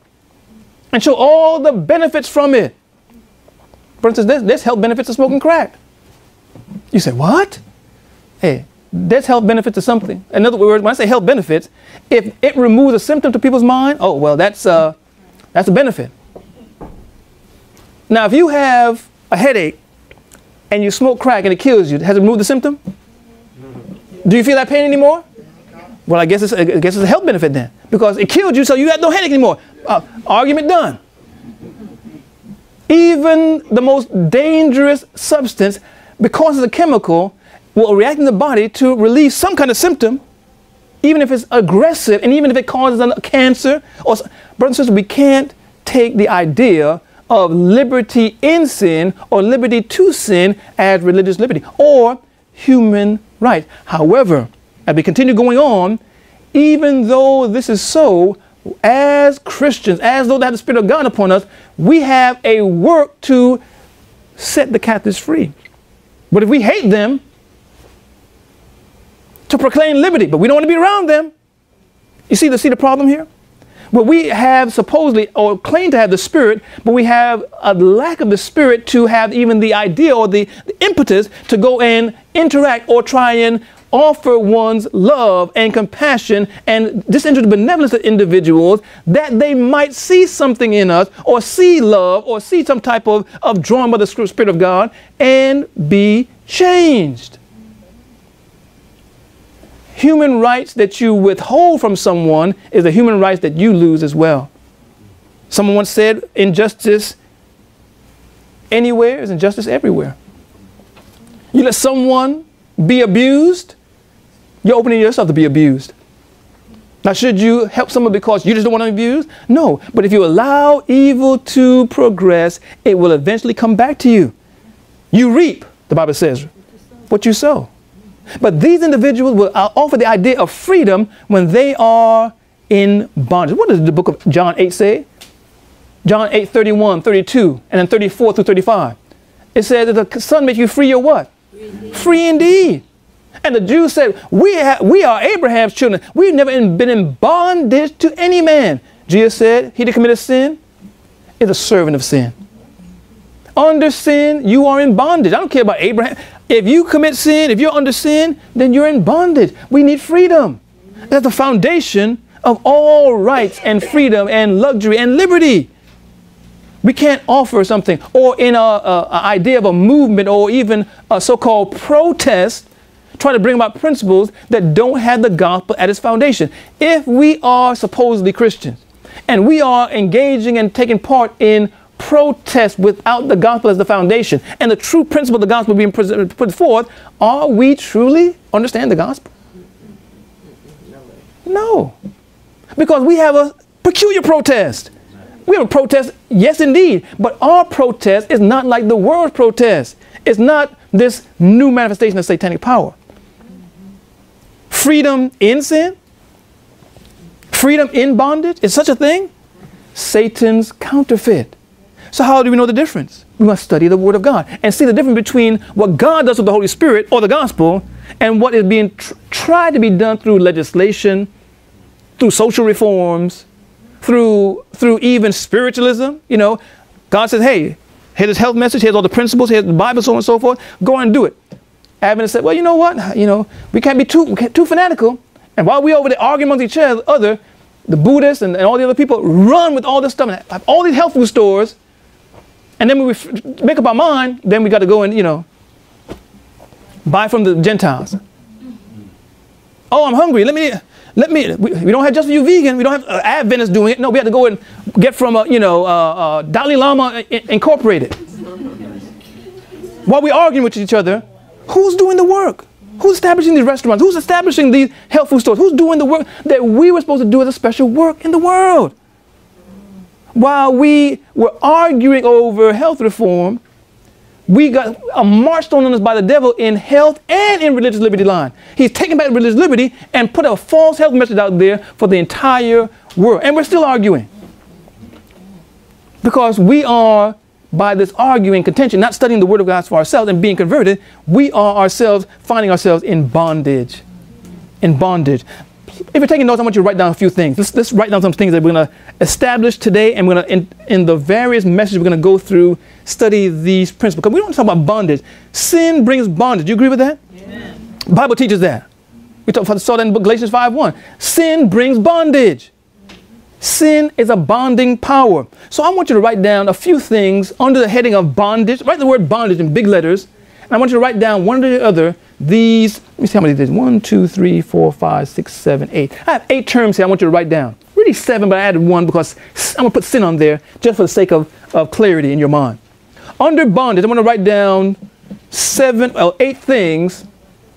and show all the benefits from it. For instance, there's, there's health benefits of smoking crack. You say, what? Hey, there's health benefits to something. In other words, when I say health benefits, if it removes a symptom to people's mind, oh, well, that's, uh, that's a benefit. Now, if you have a headache and you smoke crack and it kills you, has it removed the symptom? Do you feel that pain anymore? Well, I guess it's, I guess it's a health benefit then. Because it killed you, so you got no headache anymore. Uh, argument done. Even the most dangerous substance, because it's a chemical, will react in the body to release some kind of symptom, even if it's aggressive and even if it causes a cancer. Or, brothers and sisters, we can't take the idea of liberty in sin or liberty to sin as religious liberty or human rights. However, as we continue going on, even though this is so, as Christians, as though they have the Spirit of God upon us, we have a work to set the captives free. But if we hate them, to proclaim liberty, but we don't want to be around them. You see the see the problem here? But we have supposedly or claim to have the Spirit, but we have a lack of the Spirit to have even the idea or the, the impetus to go and interact or try and offer one's love and compassion and disinterested benevolence to individuals that they might see something in us or see love or see some type of, of drawn by the Spirit of God and be changed. Human rights that you withhold from someone is the human rights that you lose as well. Someone once said, injustice anywhere is injustice everywhere. You let someone be abused, you're opening yourself to be abused. Now, should you help someone because you just don't want to be abused? No. But if you allow evil to progress, it will eventually come back to you. You reap, the Bible says, what you sow. But these individuals will uh, offer the idea of freedom when they are in bondage. What does the book of John 8 say? John 8, 31, 32, and then 34 through 35. It says that the Son makes you free or what? Free indeed. Free indeed. And the Jews said, we, we are Abraham's children. We've never been in bondage to any man. Jesus said, he that committed sin is a servant of sin. Under sin, you are in bondage. I don't care about Abraham. If you commit sin, if you're under sin, then you're in bondage. We need freedom. That's the foundation of all rights and freedom and luxury and liberty. We can't offer something or in a, a, a idea of a movement or even a so-called protest try to bring about principles that don't have the gospel at its foundation. If we are supposedly Christians and we are engaging and taking part in protest without the gospel as the foundation and the true principle of the gospel being put forth, are we truly understand the gospel? No. Because we have a peculiar protest. We have a protest, yes, indeed, but our protest is not like the world's protest. It's not this new manifestation of satanic power. Freedom in sin? Freedom in bondage? Is such a thing? Satan's counterfeit. So how do we know the difference? We must study the Word of God and see the difference between what God does with the Holy Spirit or the gospel and what is being tr tried to be done through legislation, through social reforms, through through even spiritualism. You know, God says, hey, here's his health message, here's all the principles, here's the Bible, so on and so forth. Go and do it. Adventists said, well, you know what? You know, we can't be too, can't, too fanatical. And while we're over there arguing amongst each other, the Buddhists and, and all the other people run with all this stuff and have all these health food stores. And then when we make up our mind, then we got to go and, you know, buy from the Gentiles. Oh, I'm hungry. Let me, let me, we, we don't have just for you vegan. We don't have uh, Adventists doing it. No, we have to go and get from, a, you know, uh, uh, Dalai Lama Incorporated. While we arguing with each other, who's doing the work? Who's establishing these restaurants? Who's establishing these health food stores? Who's doing the work that we were supposed to do as a special work in the world? While we were arguing over health reform, we got uh, a marchstone on us by the devil in health and in religious liberty line. He's taken back religious liberty and put a false health message out there for the entire world. And we're still arguing. Because we are, by this arguing contention, not studying the Word of God for ourselves and being converted, we are ourselves finding ourselves in bondage. In bondage if you're taking notes, I want you to write down a few things. Let's, let's write down some things that we're going to establish today, and we're going to, in, in the various messages we're going to go through, study these principles. Because we don't talk about bondage. Sin brings bondage. Do you agree with that? Bible teaches that. We talk, saw that in Galatians 5.1. Sin brings bondage. Sin is a bonding power. So I want you to write down a few things under the heading of bondage. Write the word bondage in big letters. And I want you to write down one or the other these, let me see how many there's. One, two, three, four, five, six, seven, eight. I have eight terms here I want you to write down. Really seven, but I added one because I'm going to put sin on there just for the sake of, of clarity in your mind. Under bondage, I'm to write down seven well, eight things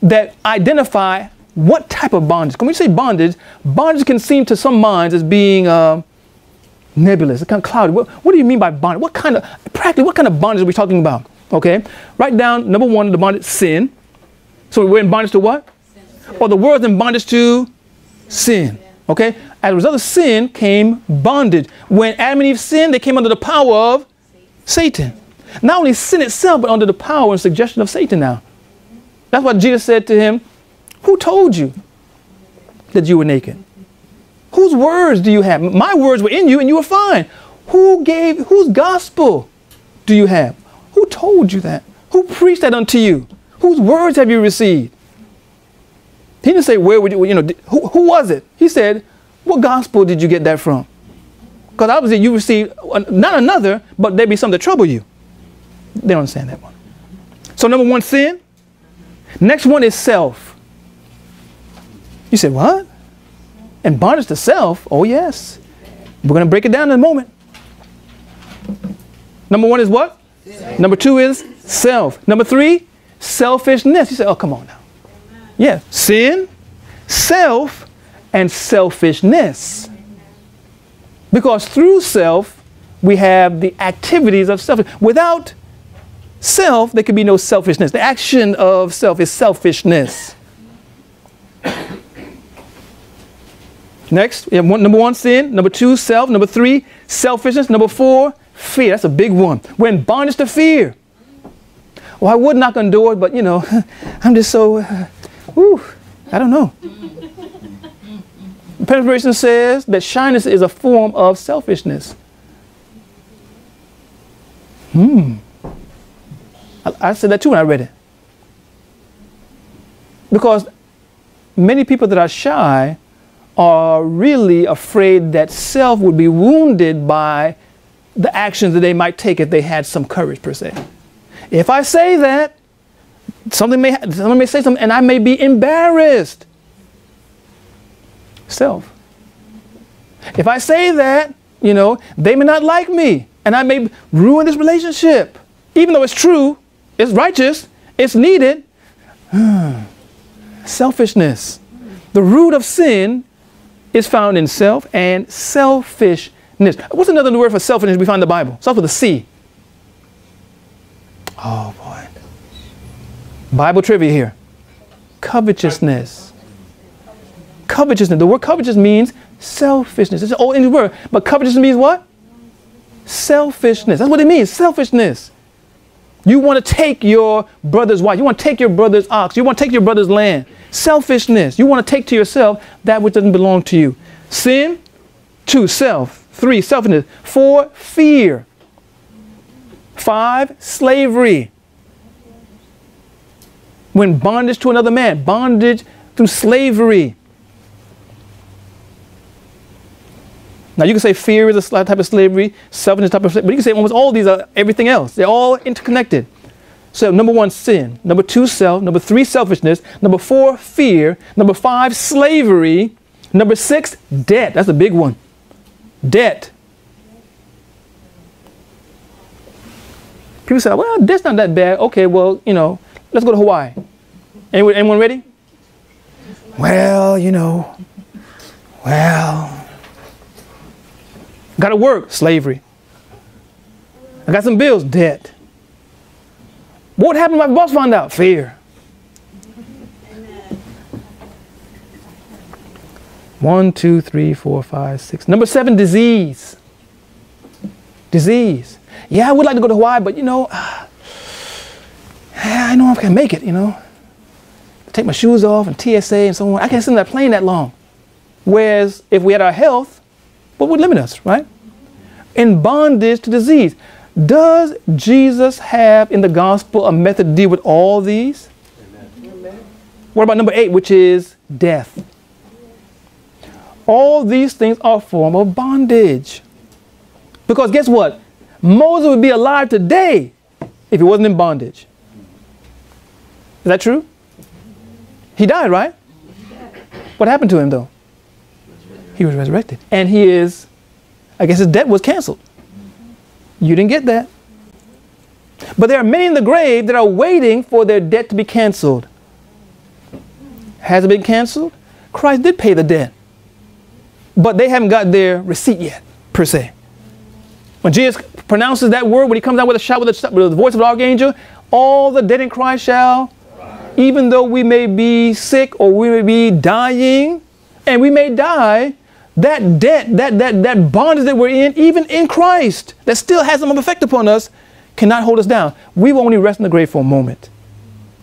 that identify what type of bondage. When we say bondage, bondage can seem to some minds as being uh, nebulous, kind of cloudy. What, what, do you mean by bondage? What kind of, practically, what kind of bondage are we talking about? Okay, write down number one, the bondage, sin. So we're in bondage to what? Sin. Or the world's in bondage to sin. Okay? As a result of sin came bondage. When Adam and Eve sinned, they came under the power of Satan. Not only sin itself, but under the power and suggestion of Satan now. That's what Jesus said to him. Who told you that you were naked? Whose words do you have? My words were in you and you were fine. Who gave, whose gospel do you have? Who told you that? Who preached that unto you? Whose words have you received? He didn't say, where would you, you know, who, who was it? He said, what gospel did you get that from? Because obviously you received not another, but there be some that trouble you. They don't understand that one. So number one, sin. Next one is self. You said, what? And bondage to self? Oh, yes. We're going to break it down in a moment. Number one is what? Sin. Number two is self. Number three, selfishness. You say, oh, come on now. Yeah, sin, self, and selfishness. Because through self, we have the activities of self. Without self, there can be no selfishness. The action of self is selfishness. Next, one, number one, sin. Number two, self. Number three, selfishness. Number four, fear. That's a big one. We're in bondage to fear. Well, I would knock on doors, but you know, [laughs] I'm just so, uh, whew, I don't know. Penetration says that shyness is a form of selfishness. Hmm. I, I said that too when I read it. Because many people that are shy are really afraid that self would be wounded by the actions that they might take if they had some courage, per se. If I say that, something may, someone may say something and I may be embarrassed. Self. If I say that, you know, they may not like me and I may ruin this relationship. Even though it's true, it's righteous, it's needed. [sighs] Selfishness. The root of sin is found in self and selfishness. What's another word for selfishness we find in the Bible? Starts with a C. Oh boy. Bible trivia here. Covetousness. Covetousness. The word covetous means selfishness. It's an old English word. But covetousness means what? Selfishness. That's what it means. Selfishness. You want to take your brother's wife. You want to take your brother's ox. You want to take your brother's land. Selfishness. You want to take to yourself that which doesn't belong to you. Sin. Two, self. Three, selfishness. Four, fear. Five, slavery. We're bondage to another man, bondage through slavery. Now you can say fear is a type of slavery, selfishness is a type of slavery, but you can say almost all these are everything else. They're all interconnected. So number one, sin. Number two, self. Number three, selfishness. Number four, fear. Number five, slavery. Number six, debt. That's a big one. Debt. People say, well, that's not that bad. Okay, well, you know, let's go to Hawaii. Anyone, anyone ready? Well, you know, well, got to work, slavery. I got some bills, debt. What happened when my boss found out? Fear. One, two, three, four, five, six. Number seven, disease. Disease. Yeah, I would like to go to Hawaii, but you know, uh, [sighs] I know I can make it, you know. Take my shoes off and TSA and so on. I can't sit in that plane that long. Whereas if we had our health, what would limit us, right? In bondage to disease. Does Jesus have in the gospel a method to deal with all these? Amen. What about number eight, which is death? All these things are a form of bondage. Because guess what? Moses would be alive today if he wasn't in bondage. Is that true? He died, right? What happened to him though? He was resurrected. And he is, I guess his debt was canceled. You didn't get that. But there are many in the grave that are waiting for their debt to be canceled. Has it been canceled? Christ did pay the debt. But they haven't got their receipt yet, per se. When Jesus pronounces that word, when he comes out with a shout with, a, with the voice of the archangel, all the dead in Christ shall, even though we may be sick or we may be dying, and we may die, that debt, that, that, that bondage that we're in, even in Christ, that still has some effect upon us, cannot hold us down. We will only rest in the grave for a moment.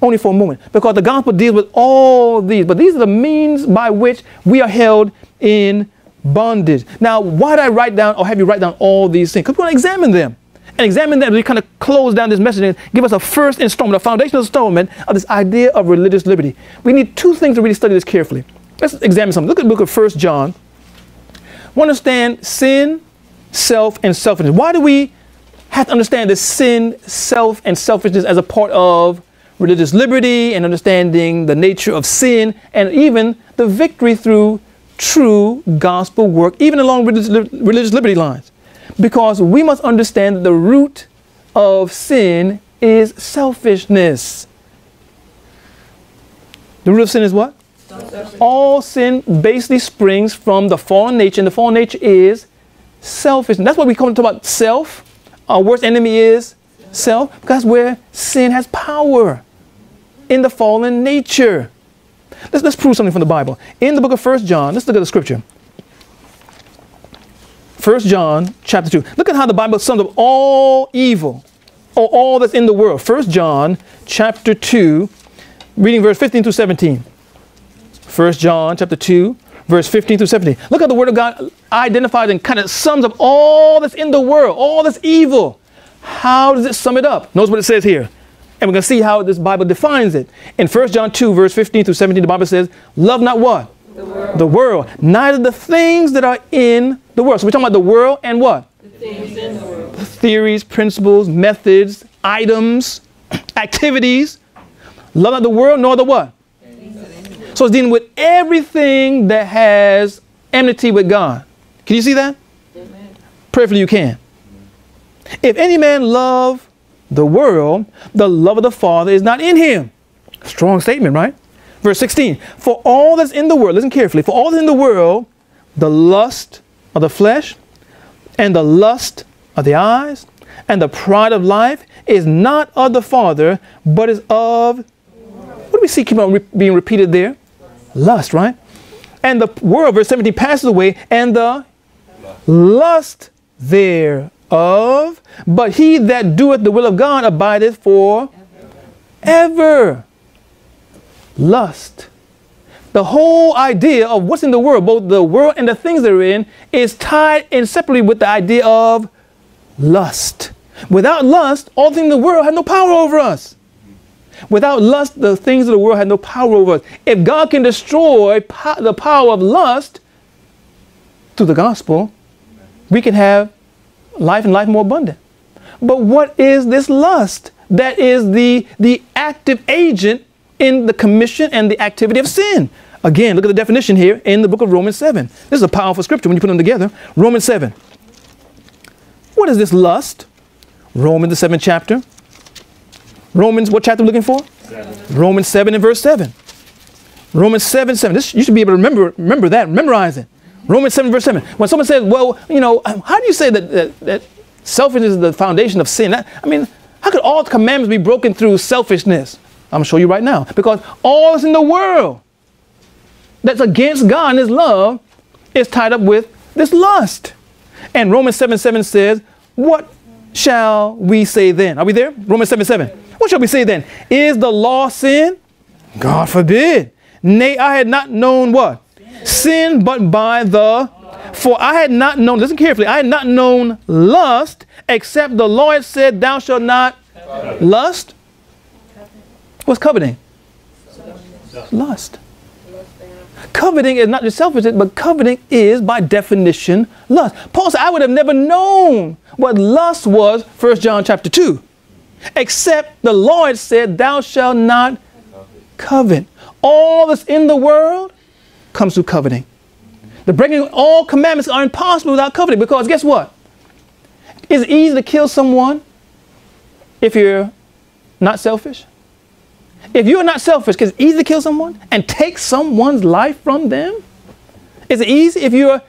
Only for a moment. Because the gospel deals with all these. But these are the means by which we are held in bondage. Now, why did I write down or have you write down all these things? Because we want to examine them. And examine them, we kind of close down this message and give us a first installment, a foundational installment of this idea of religious liberty. We need two things to really study this carefully. Let's examine something. Look at the book of First John. We understand sin, self, and selfishness. Why do we have to understand this sin, self, and selfishness as a part of religious liberty and understanding the nature of sin and even the victory through true gospel work, even along religious liberty lines. Because we must understand that the root of sin is selfishness. The root of sin is what? All sin basically springs from the fallen nature, and the fallen nature is selfishness. That's why we come to talk about self. Our worst enemy is self, because where sin has power in the fallen nature. Let's, let's prove something from the Bible. In the book of First John, let's look at the scripture. First John chapter 2. Look at how the Bible sums up all evil or all that's in the world. First John chapter 2, reading verse 15 to 17. First John chapter 2, verse 15 through 17. Look how the word of God identifies and kind of sums up all that's in the world, all that's evil. How does it sum it up? Notice what it says here. And we're going to see how this Bible defines it. In 1 John 2, verse 15 through 17, the Bible says, Love not what? The world. the world. Neither the things that are in the world. So we're talking about the world and what? The things in the world. Theories, principles, methods, items, [clears throat] activities. Love not the world nor the what? So it's dealing with everything that has enmity with God. Can you see that? Amen. Prayerfully you can. If any man love the world, the love of the Father is not in him. Strong statement, right? Verse 16, for all that's in the world, listen carefully, for all that's in the world, the lust of the flesh and the lust of the eyes and the pride of life is not of the Father, but is of, what do we see keep on re being repeated there? Lust, right? And the world, verse 17, passes away, and the lust there of, but he that doeth the will of God abideth for ever. Lust. The whole idea of what's in the world, both the world and the things they're in, is tied inseparably with the idea of lust. Without lust, all things in the world have no power over us. Without lust, the things of the world have no power over us. If God can destroy po- the power of lust through the gospel, we can have life and life more abundant. But what is this lust? That is the, the active agent in the commission and the activity of sin. Again, look at the definition here in the book of Romans 7. This is a powerful scripture when you put them together. Romans 7. What is this lust? Romans, the seventh chapter. Romans, what chapter are we looking for? Seven. Romans 7 and verse 7. Romans 7, 7. This, you should be able to remember, remember that, memorize it. Romans 7, verse 7. When someone says, well, you know, um, how do you say that, that, that selfishness is the foundation of sin? I mean, how could all commandments be broken through selfishness? I'm show you right now. Because all is in the world that's against God and His love is tied up with this lust. And Romans 7 7 says, What shall we say then? Are we there? Romans 7 7. What shall we say then? Is the law sin? God forbid. Nay, I had not known what? Sin, but by the. For I had not known, listen carefully, I had not known lust, except the Lord said, Thou shalt not lust. What's coveting? Lust. Coveting is not just selfishness, but coveting is by definition lust. Paul said, I would have never known what lust was, 1 John chapter 2, except the Lord said, Thou shalt not covet. All that's in the world comes through coveting. The breaking all commandments are impossible without coveting because guess what? It's easy to kill someone if you're not selfish. If you're not selfish, because it's easy to kill someone and take someone's life from them. Is it easy if you're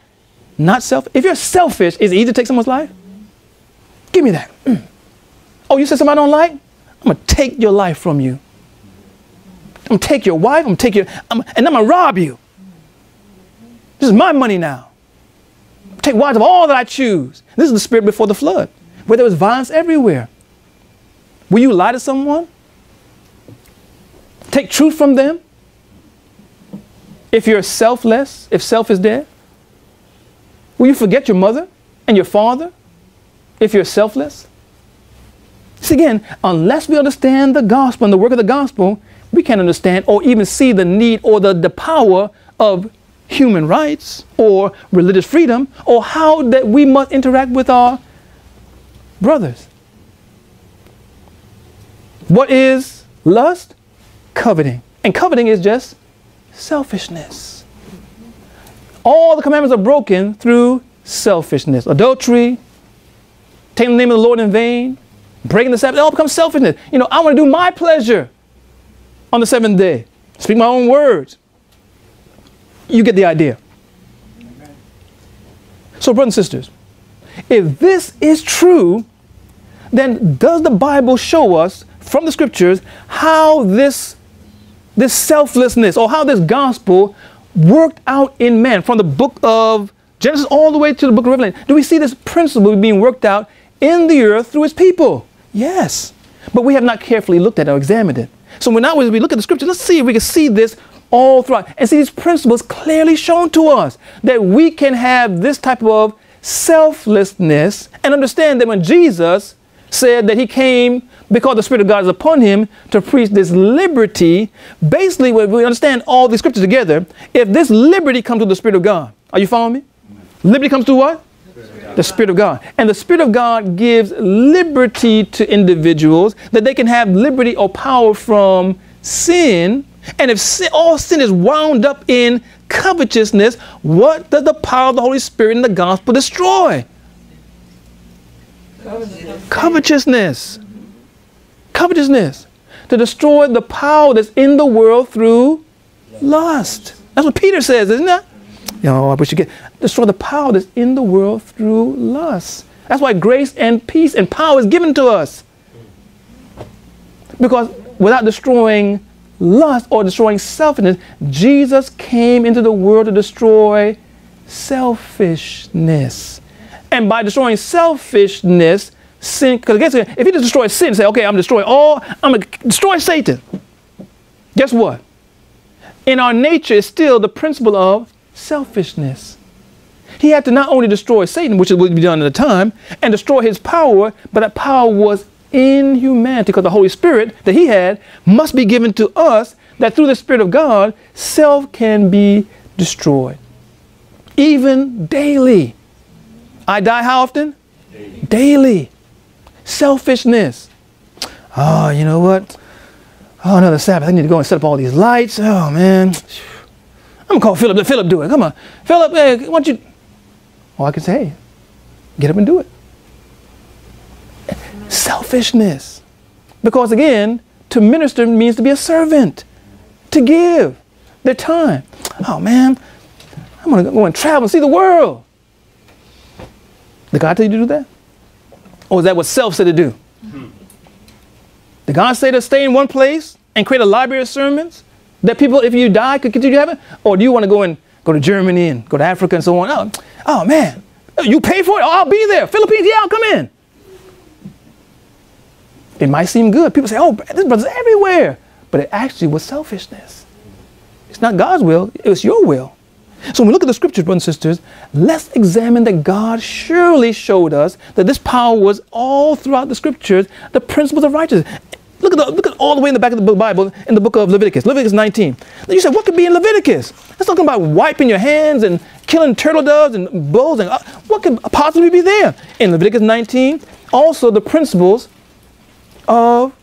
not selfish? If you're selfish, is it easy to take someone's life? Give me that. [clears throat] Oh, you said somebody I don't like? I'm gonna take your life from you. I'm gonna take your wife, I'm gonna take your, I'm, and I'm gonna rob you. This is my money now. Take wives of all that I choose. This is the spirit before the flood, where there was violence everywhere. Will you lie to someone? Take truth from them? If you're selfless, if self is dead? Will you forget your mother and your father if you're selfless? See, again, unless we understand the gospel and the work of the gospel, we can't understand or even see the need or the, the power of human rights or religious freedom or how that we must interact with our brothers. What is lust? coveting. And coveting is just selfishness. All the commandments are broken through selfishness. Adultery, taking the name of the Lord in vain, breaking the Sabbath, it all becomes selfishness. You know, I want to do my pleasure on the seventh day, speak my own words. You get the idea. So, brothers and sisters, if this is true, then does the Bible show us from the scriptures how this this selflessness or how this gospel worked out in man from the book of Genesis all the way to the book of Revelation. Do we see this principle being worked out in the earth through his people? Yes. But we have not carefully looked at it or examined it. So when now we look at the scripture, let's see if we can see this all throughout and see these principles clearly shown to us that we can have this type of selflessness and understand that when Jesus said that he came because the Spirit of God is upon him to preach this liberty. Basically, when we understand all these scriptures together, if this liberty comes through the Spirit of God, are you following me? Liberty comes through what? The Spirit of God. And the Spirit of God gives liberty to individuals that they can have liberty or power from sin. And if sin, all sin is wound up in covetousness, what does the power of the Holy Spirit and the gospel destroy? Covetousness. Covetousness. To destroy the power that's in the world through lust. That's what Peter says, isn't it? You know, I wish you get destroy the power that's in the world through lust. That's why grace and peace and power is given to us. Because without destroying lust or destroying selfishness, Jesus came into the world to destroy selfishness. And by destroying selfishness, sin, because guess if he just destroys sin, say, okay, I'm destroying all, I'm going to destroy Satan. Guess what? In our nature is still the principle of selfishness. He had to not only destroy Satan, which would be done at the time, and destroy his power, but that power was in humanity because the Holy Spirit that he had must be given to us that through the Spirit of God, self can be destroyed. Even daily. I die how often? Daily. daily. Selfishness. Oh, you know what? Oh, another Sabbath. I need to go and set up all these lights. Oh, man. I'm going to call Philip. Let Philip do it. Come on. Philip, hey, why don't you? Well, I can say, hey, get up and do it. Selfishness. Because again, to minister means to be a servant, to give their time. Oh, man, I'm going to go and travel and see the world. Did God tell you to do that? Or is that what self said to do? Mm-hmm. Did God say to stay in one place and create a library of sermons that people, if you die, could continue to have it? Or do you want to go and go to Germany and go to Africa and so on? Oh, oh man, you pay for it? Oh, I'll be there. Philippines, yeah, I'll come in. It might seem good. People say, oh, this brother's everywhere. But it actually was selfishness. It's not God's will, it was your will. So when we look at the scriptures, brothers and sisters, let's examine that God surely showed us that this power was all throughout the scriptures, the principles of righteousness. Look at, the, look at all the way in the back of the Bible, in the book of Leviticus, Leviticus 19. You said, what could be in Leviticus? It's talking about wiping your hands and killing turtle doves and bulls. And, uh, what could possibly be there? In Leviticus 19, also the principles of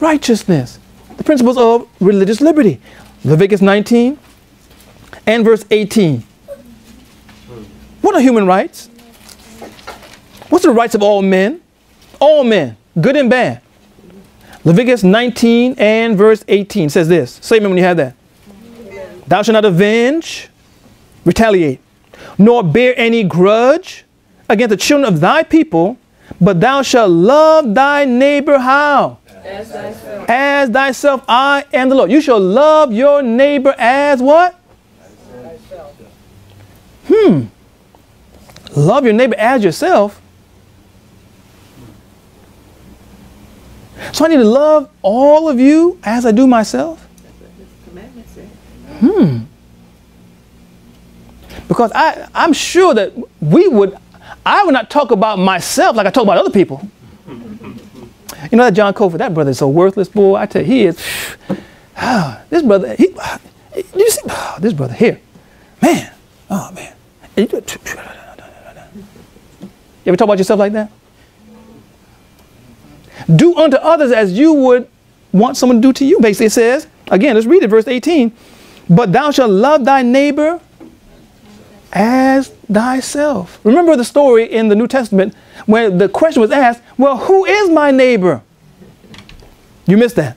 righteousness, the principles of religious liberty. Leviticus 19, and verse 18. What are human rights? What's the rights of all men? All men, good and bad. Leviticus 19 and verse 18 says this. Say amen when you have that. Thou shalt not avenge, retaliate, nor bear any grudge against the children of thy people, but thou shalt love thy neighbor how? As thyself. As thyself, I am the Lord. You shall love your neighbor as what? Thyself. Hmm. Love your neighbor as yourself. So I need to love all of you as I do myself. Hmm. Because I, I'm sure that we would, I would not talk about myself like I talk about other people. You know that John Cofer, that brother is so worthless, boy. I tell you, he is. Oh, [sighs] this brother, he, [sighs] you see, oh, [sighs] this brother here, man, oh man. You ever talk about yourself like that? Do unto others as you would want someone to do to you. Basically, it says, again, let's read it, verse 18. But thou shalt love thy neighbor as thyself. Remember the story in the New Testament when the question was asked, well, who is my neighbor? You missed that.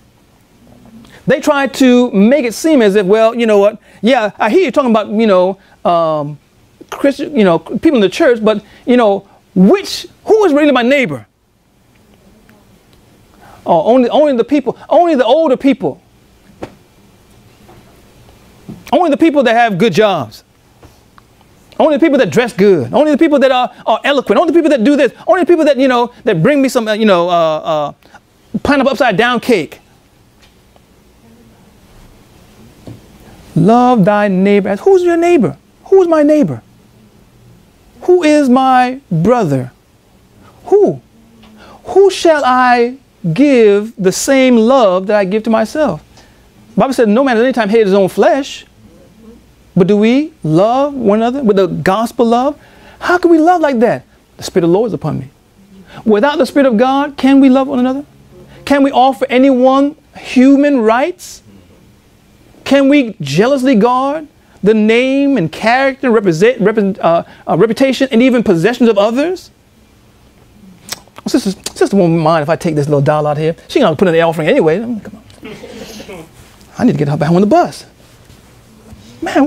They tried to make it seem as if, well, you know what? Yeah, I hear you talking about, you know, um, Christian, you know, people in the church, but you know, which who is really my neighbor? Oh, only only the people, only the older people. Only the people that have good jobs. Only the people that dress good. Only the people that are, are eloquent. Only the people that do this. Only the people that, you know, that bring me some, uh, you know, uh, uh, pineapple upside down cake. Love thy neighbor. Who's your neighbor? Who's my neighbor? Who is my brother? Who? Who shall I give the same love that I give to myself? Bible said no man at any time hate his own flesh. But do we love one another with the gospel love? How can we love like that? The Spirit of the Lord is upon me. Without the Spirit of God, can we love one another? Can we offer anyone human rights? Can we jealously guard the name and character, represent, represent, uh, uh, reputation, and even possessions of others? Sister, sister won't mind if I take this little doll out here. She gonna put in the offering anyway. come on. I need to get her back on the bus. Man,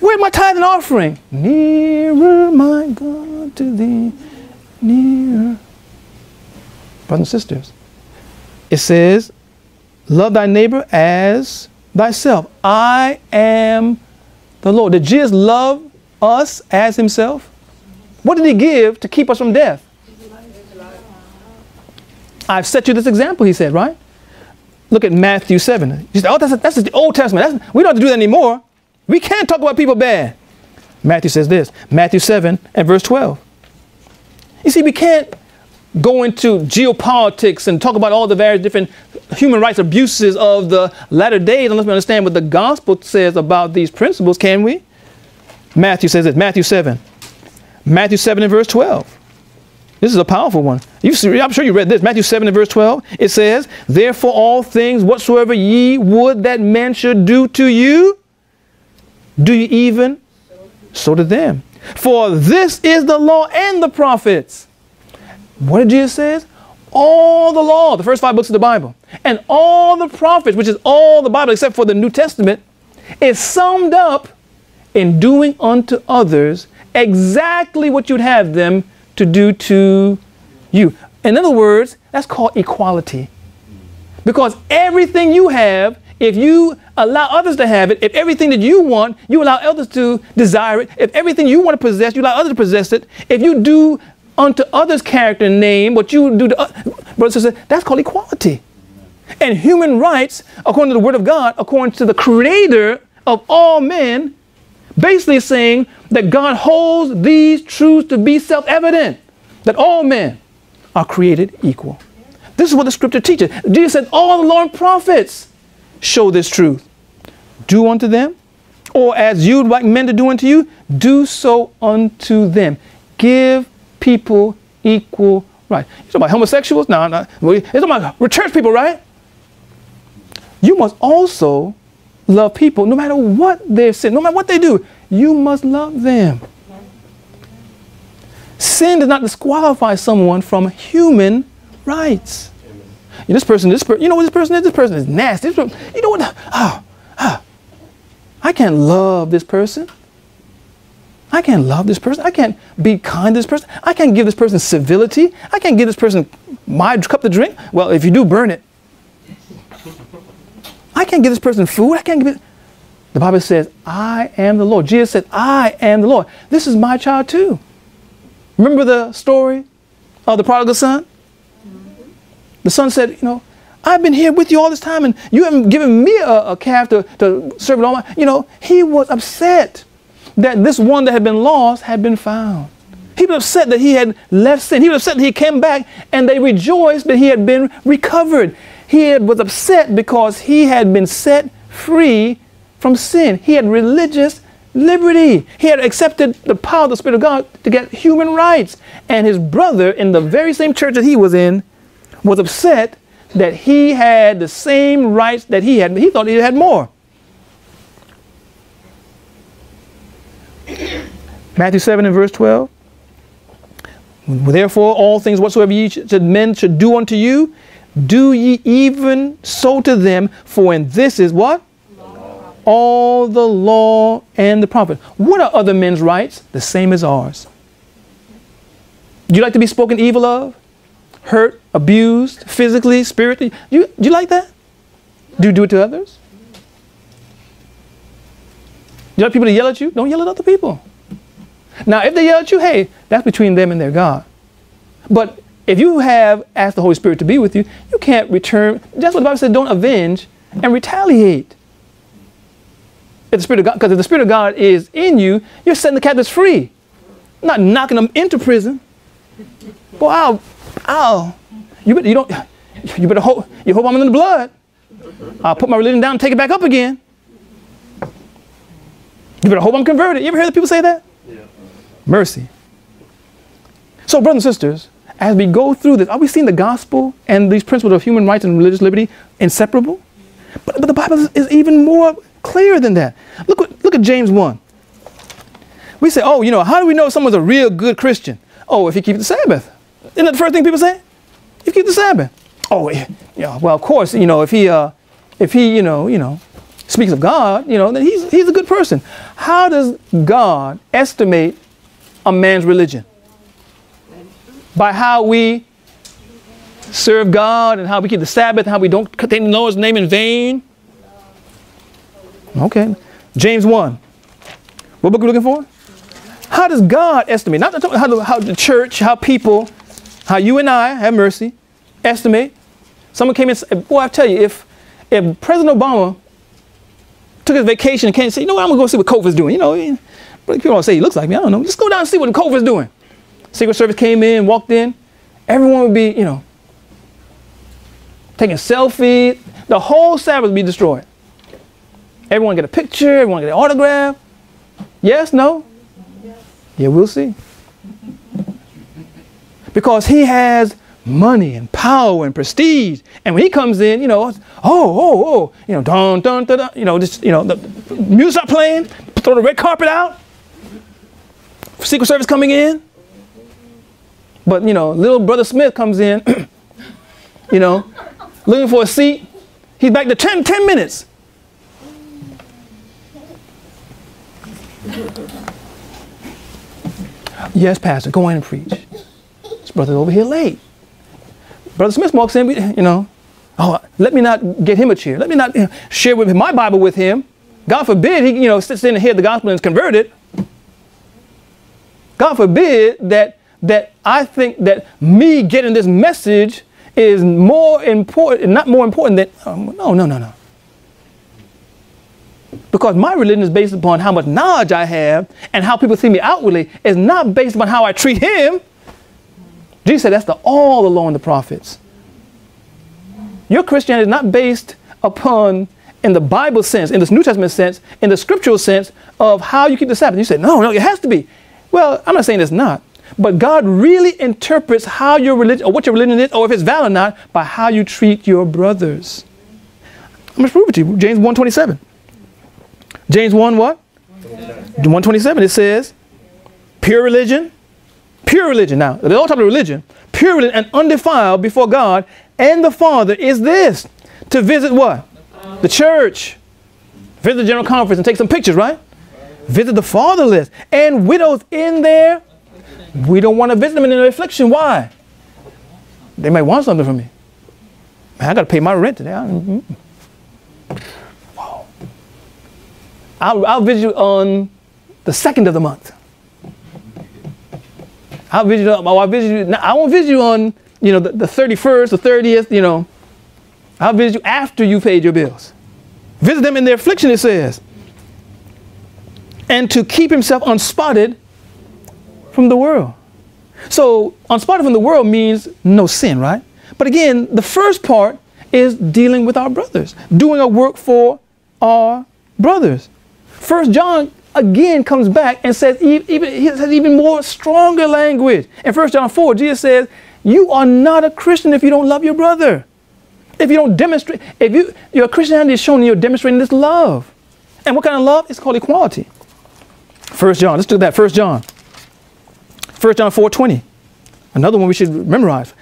where's my tithe and offering? Nearer, my God, to thee, nearer. Brothers and sisters, it says, love thy neighbor as thyself. I am the Lord. Did Jesus love us as himself? What did he give to keep us from death? I've set you this example, he said, right? Look at Matthew 7. You say, oh, that's, that's the Old Testament. That's, we don't have to do that anymore. We can't talk about people bad. Matthew says this Matthew 7 and verse 12. You see, we can't go into geopolitics and talk about all the various different human rights abuses of the latter days unless we understand what the gospel says about these principles, can we? Matthew says this, Matthew 7. Matthew 7 and verse 12. This is a powerful one. I'm sure you read this. Matthew 7 and verse 12. It says, Therefore, all things whatsoever ye would that men should do to you, do you even so to them. For this is the law and the prophets. What did Jesus say? All the law, the first five books of the Bible, and all the prophets, which is all the Bible except for the New Testament, is summed up in doing unto others exactly what you'd have them to do to you. In other words, that's called equality. Because everything you have, if you allow others to have it, if everything that you want, you allow others to desire it, if everything you want to possess, you allow others to possess it, if you do unto others' character and name what you do to others, brothers and sisters, that's called equality. And human rights, according to the Word of God, according to the Creator of all men, basically saying that God holds these truths to be self evident that all men are created equal. This is what the scripture teaches. Jesus said, All the Lord prophets show this truth. Do unto them, or as you'd like men to do unto you, do so unto them. Give people equal right. You talking about homosexuals? No, no. It's talking about church people, right? You must also love people no matter what their sin, no matter what they do. You must love them. Sin does not disqualify someone from human rights. This person, this person, you know what this person is? This person is nasty. Person, you know what? Oh, oh, I can't love this person. I can't love this person. I can't be kind to this person. I can't give this person civility. I can't give this person my cup to drink. Well, if you do, burn it. I can't give this person food. I can't give it. The Bible says, I am the Lord. Jesus said, I am the Lord. This is my child too. Remember the story of the prodigal son? The son said, You know, I've been here with you all this time and you haven't given me a, a calf to, to serve it all my. You know, he was upset that this one that had been lost had been found. He was upset that he had left sin. He was upset that he came back and they rejoiced that he had been recovered. He was upset because he had been set free from sin. He had religious liberty. He had accepted the power of the Spirit of God to get human rights. And his brother in the very same church that he was in was upset that he had the same rights that he had. He thought he had more. Matthew 7 and verse 12. Therefore, all things whatsoever ye should, men should do unto you, do ye even so to them, for in this is what? Law. All the law and the prophet. What are other men's rights? The same as ours. Do you like to be spoken evil of? Hurt, abused, physically, spiritually. You, do you like that? Do you do it to others? Do you like people to yell at you? Don't yell at other people. Now, if they yell at you, hey, that's between them and their God. But if you have asked the Holy Spirit to be with you, you can't return. That's what the Bible said don't avenge and retaliate. If the Spirit of God, because if the Spirit of God is in you, you're setting the captives free, not knocking them into prison. Well, I'll oh, you, better, you don't, you better hope, you hope I'm in the blood. I'll put my religion down and take it back up again. You better hope I'm converted. You ever hear the people say that? Yeah. Mercy. So, brothers and sisters, as we go through this, are we seeing the gospel and these principles of human rights and religious liberty inseparable? But, but the Bible is, is even more clear than that. Look, look at James 1. We say, oh, you know, how do we know someone's a real good Christian? Oh, if he keeps the Sabbath. Isn't that the first thing people say? You keep the Sabbath. Oh, yeah. Well, of course, you know, if he, uh, if he, you know, you know, speaks of God, you know, then he's he's a good person. How does God estimate a man's religion? By how we serve God and how we keep the Sabbath, and how we don't take the Lord's name in vain. Okay. James 1. What book are we looking for? How does God estimate? Not how the, how the church, how people how you and I, have mercy, estimate. Someone came in said, boy, I tell you, if, if President Obama took his vacation and came and said, you know what, I'm going to go see what Cofer's doing. You know, eh, but people don't say he looks like me. I don't know. Just go down and see what Cofer's doing. Secret Service came in, walked in, everyone would be, you know, taking selfies. The whole Sabbath would be destroyed. Everyone get a picture, everyone get an autograph. Yes, no? Yeah, we'll see. Because he has money and power and prestige. And when he comes in, you know, oh, oh, oh, you know, dun, dun, dun, dun you know, just, you know, the music playing, throw the red carpet out, Secret Service coming in. But, you know, little brother Smith comes in, [coughs] you know, looking for a seat. He's back to 10, 10 minutes. Yes, Pastor, go in and preach. This brother's over here late. Brother Smith walks in, you know, oh, let me not get him a chair. Let me not you know, share with my Bible with him. God forbid he, you know, sits in and hears the gospel and is converted. God forbid that that I think that me getting this message is more important, not more important than, um, no, no, no, no. Because my religion is based upon how much knowledge I have and how people see me outwardly is not based upon how I treat him. Jesus said that's the all the law and the prophets. Your Christianity is not based upon, in the Bible sense, in this New Testament sense, in the scriptural sense of how you keep the Sabbath. You say, no, no, it has to be. Well, I'm not saying it's not. But God really interprets how your religion, or what your religion is, or if it's valid or not, by how you treat your brothers. I'm going to prove it to you. James 1.27. James 1 what? 127. It says, pure religion, pure religion. Now, the all type of religion, pure religion and undefiled before God and the Father is this, to visit what? The church. Visit the general conference and take some pictures, right? Visit the fatherless and widows in there. we don't want to visit them in their affliction. Why? They might want something from me. Man, I got to pay my rent today. Mm-hmm. Wow. I'll, I'll visit you on the second of the month. I'll visit you. Oh, I'll visit you. I won't visit you on you know the, the 31st, the 30th. You know, I'll visit you after you paid your bills. Visit them in their affliction. It says, and to keep himself unspotted from the world. So unspotted from the world means no sin, right? But again, the first part is dealing with our brothers, doing a work for our brothers. First John again comes back and says even he says even more stronger language. In First John 4, Jesus says, You are not a Christian if you don't love your brother. If you don't demonstrate, if you your Christianity is showing you're demonstrating this love. And what kind of love? It's called equality. First John, let's do that. First John. 1 John 4.20. Another one we should memorize.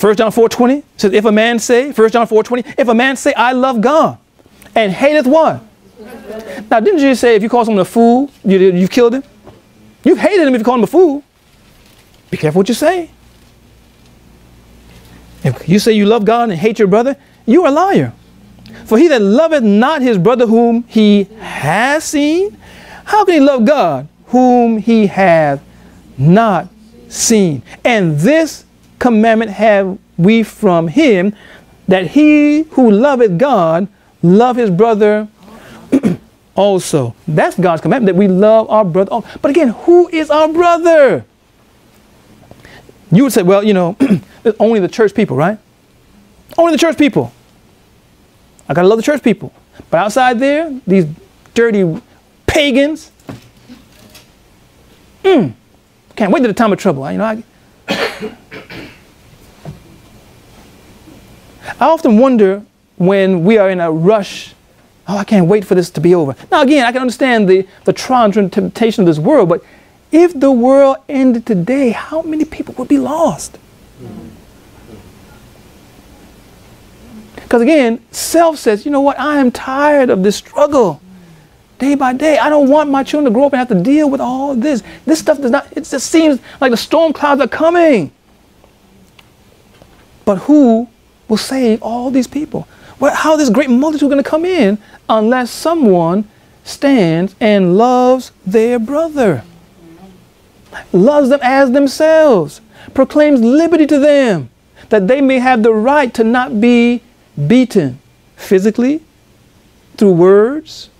1 John 4.20 says, if a man say, 1 John 4.20, if a man say, I love God and hateth what? Now, didn't you say if you call someone a fool, you, you've killed him? You've hated him if you call him a fool. Be careful what you say. If you say you love God and hate your brother, you are a liar. For he that loveth not his brother whom he has seen, how can he love God whom he hath not seen. And this commandment have we from him, that he who loveth God love his brother also. That's God's commandment, that we love our brother. But again, who is our brother? You would say, well, you know, [clears throat] only the church people, right? Only the church people. I gotta love the church people. But outside there, these dirty pagans, mm, can't wait to the time of trouble. You know, I, [coughs] I often wonder when we are in a rush. Oh, I can't wait for this to be over. Now, again, I can understand the, the trial and temptation of this world, but if the world ended today, how many people would be lost? Because again, self says, you know what, I am tired of this struggle day by day. I don't want my children to grow up and have to deal with all this. This stuff does not, it just seems like the storm clouds are coming. But who will save all these people? Well, how is this great multitude going to come in unless someone stands and loves their brother? Loves them as themselves, proclaims liberty to them, that they may have the right to not be beaten physically, through words,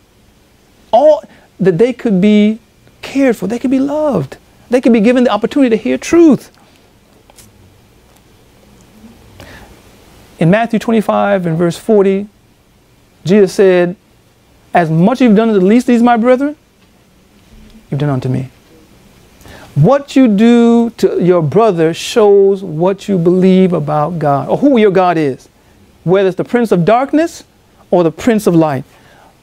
all that they could be cared for, they could be loved, they could be given the opportunity to hear truth. In Matthew 25 and verse 40, Jesus said, As much you've done to the least of these, my brethren, you've done unto me. What you do to your brother shows what you believe about God or who your God is, whether it's the prince of darkness or the prince of light.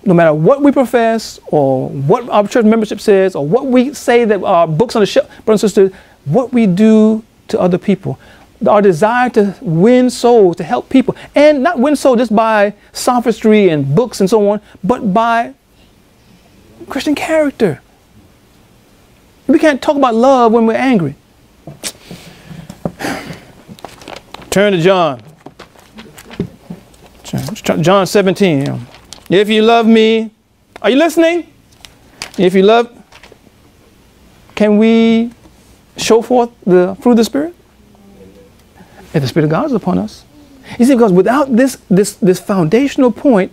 No matter what we profess or what our church membership says or what we say that our books on the shelf, brothers and sisters, what we do to other people our desire to win souls, to help people, and not win souls just by sophistry and books and so on, but by Christian character. We can't talk about love when we're angry. Turn to John. John 17. If you love me, are you listening? If you love, can we show forth the fruit of the Spirit? If the Spirit of God is upon us. You see, because without this, this, this foundational point,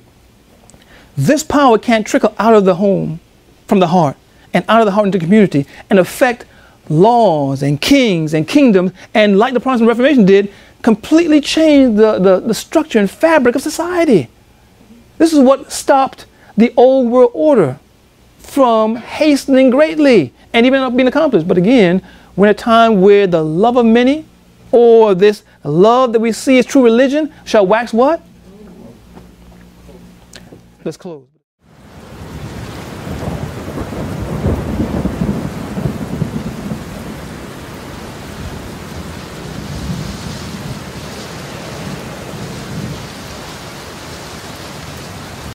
this power can't trickle out of the home, from the heart, and out of the heart into community and affect laws and kings and kingdoms, and like the Protestant Reformation did, completely change the, the, the structure and fabric of society. This is what stopped the old world order from hastening greatly and even being accomplished. But again, we're in a time where the love of many or this love that we see as true religion shall wax what? Let's close.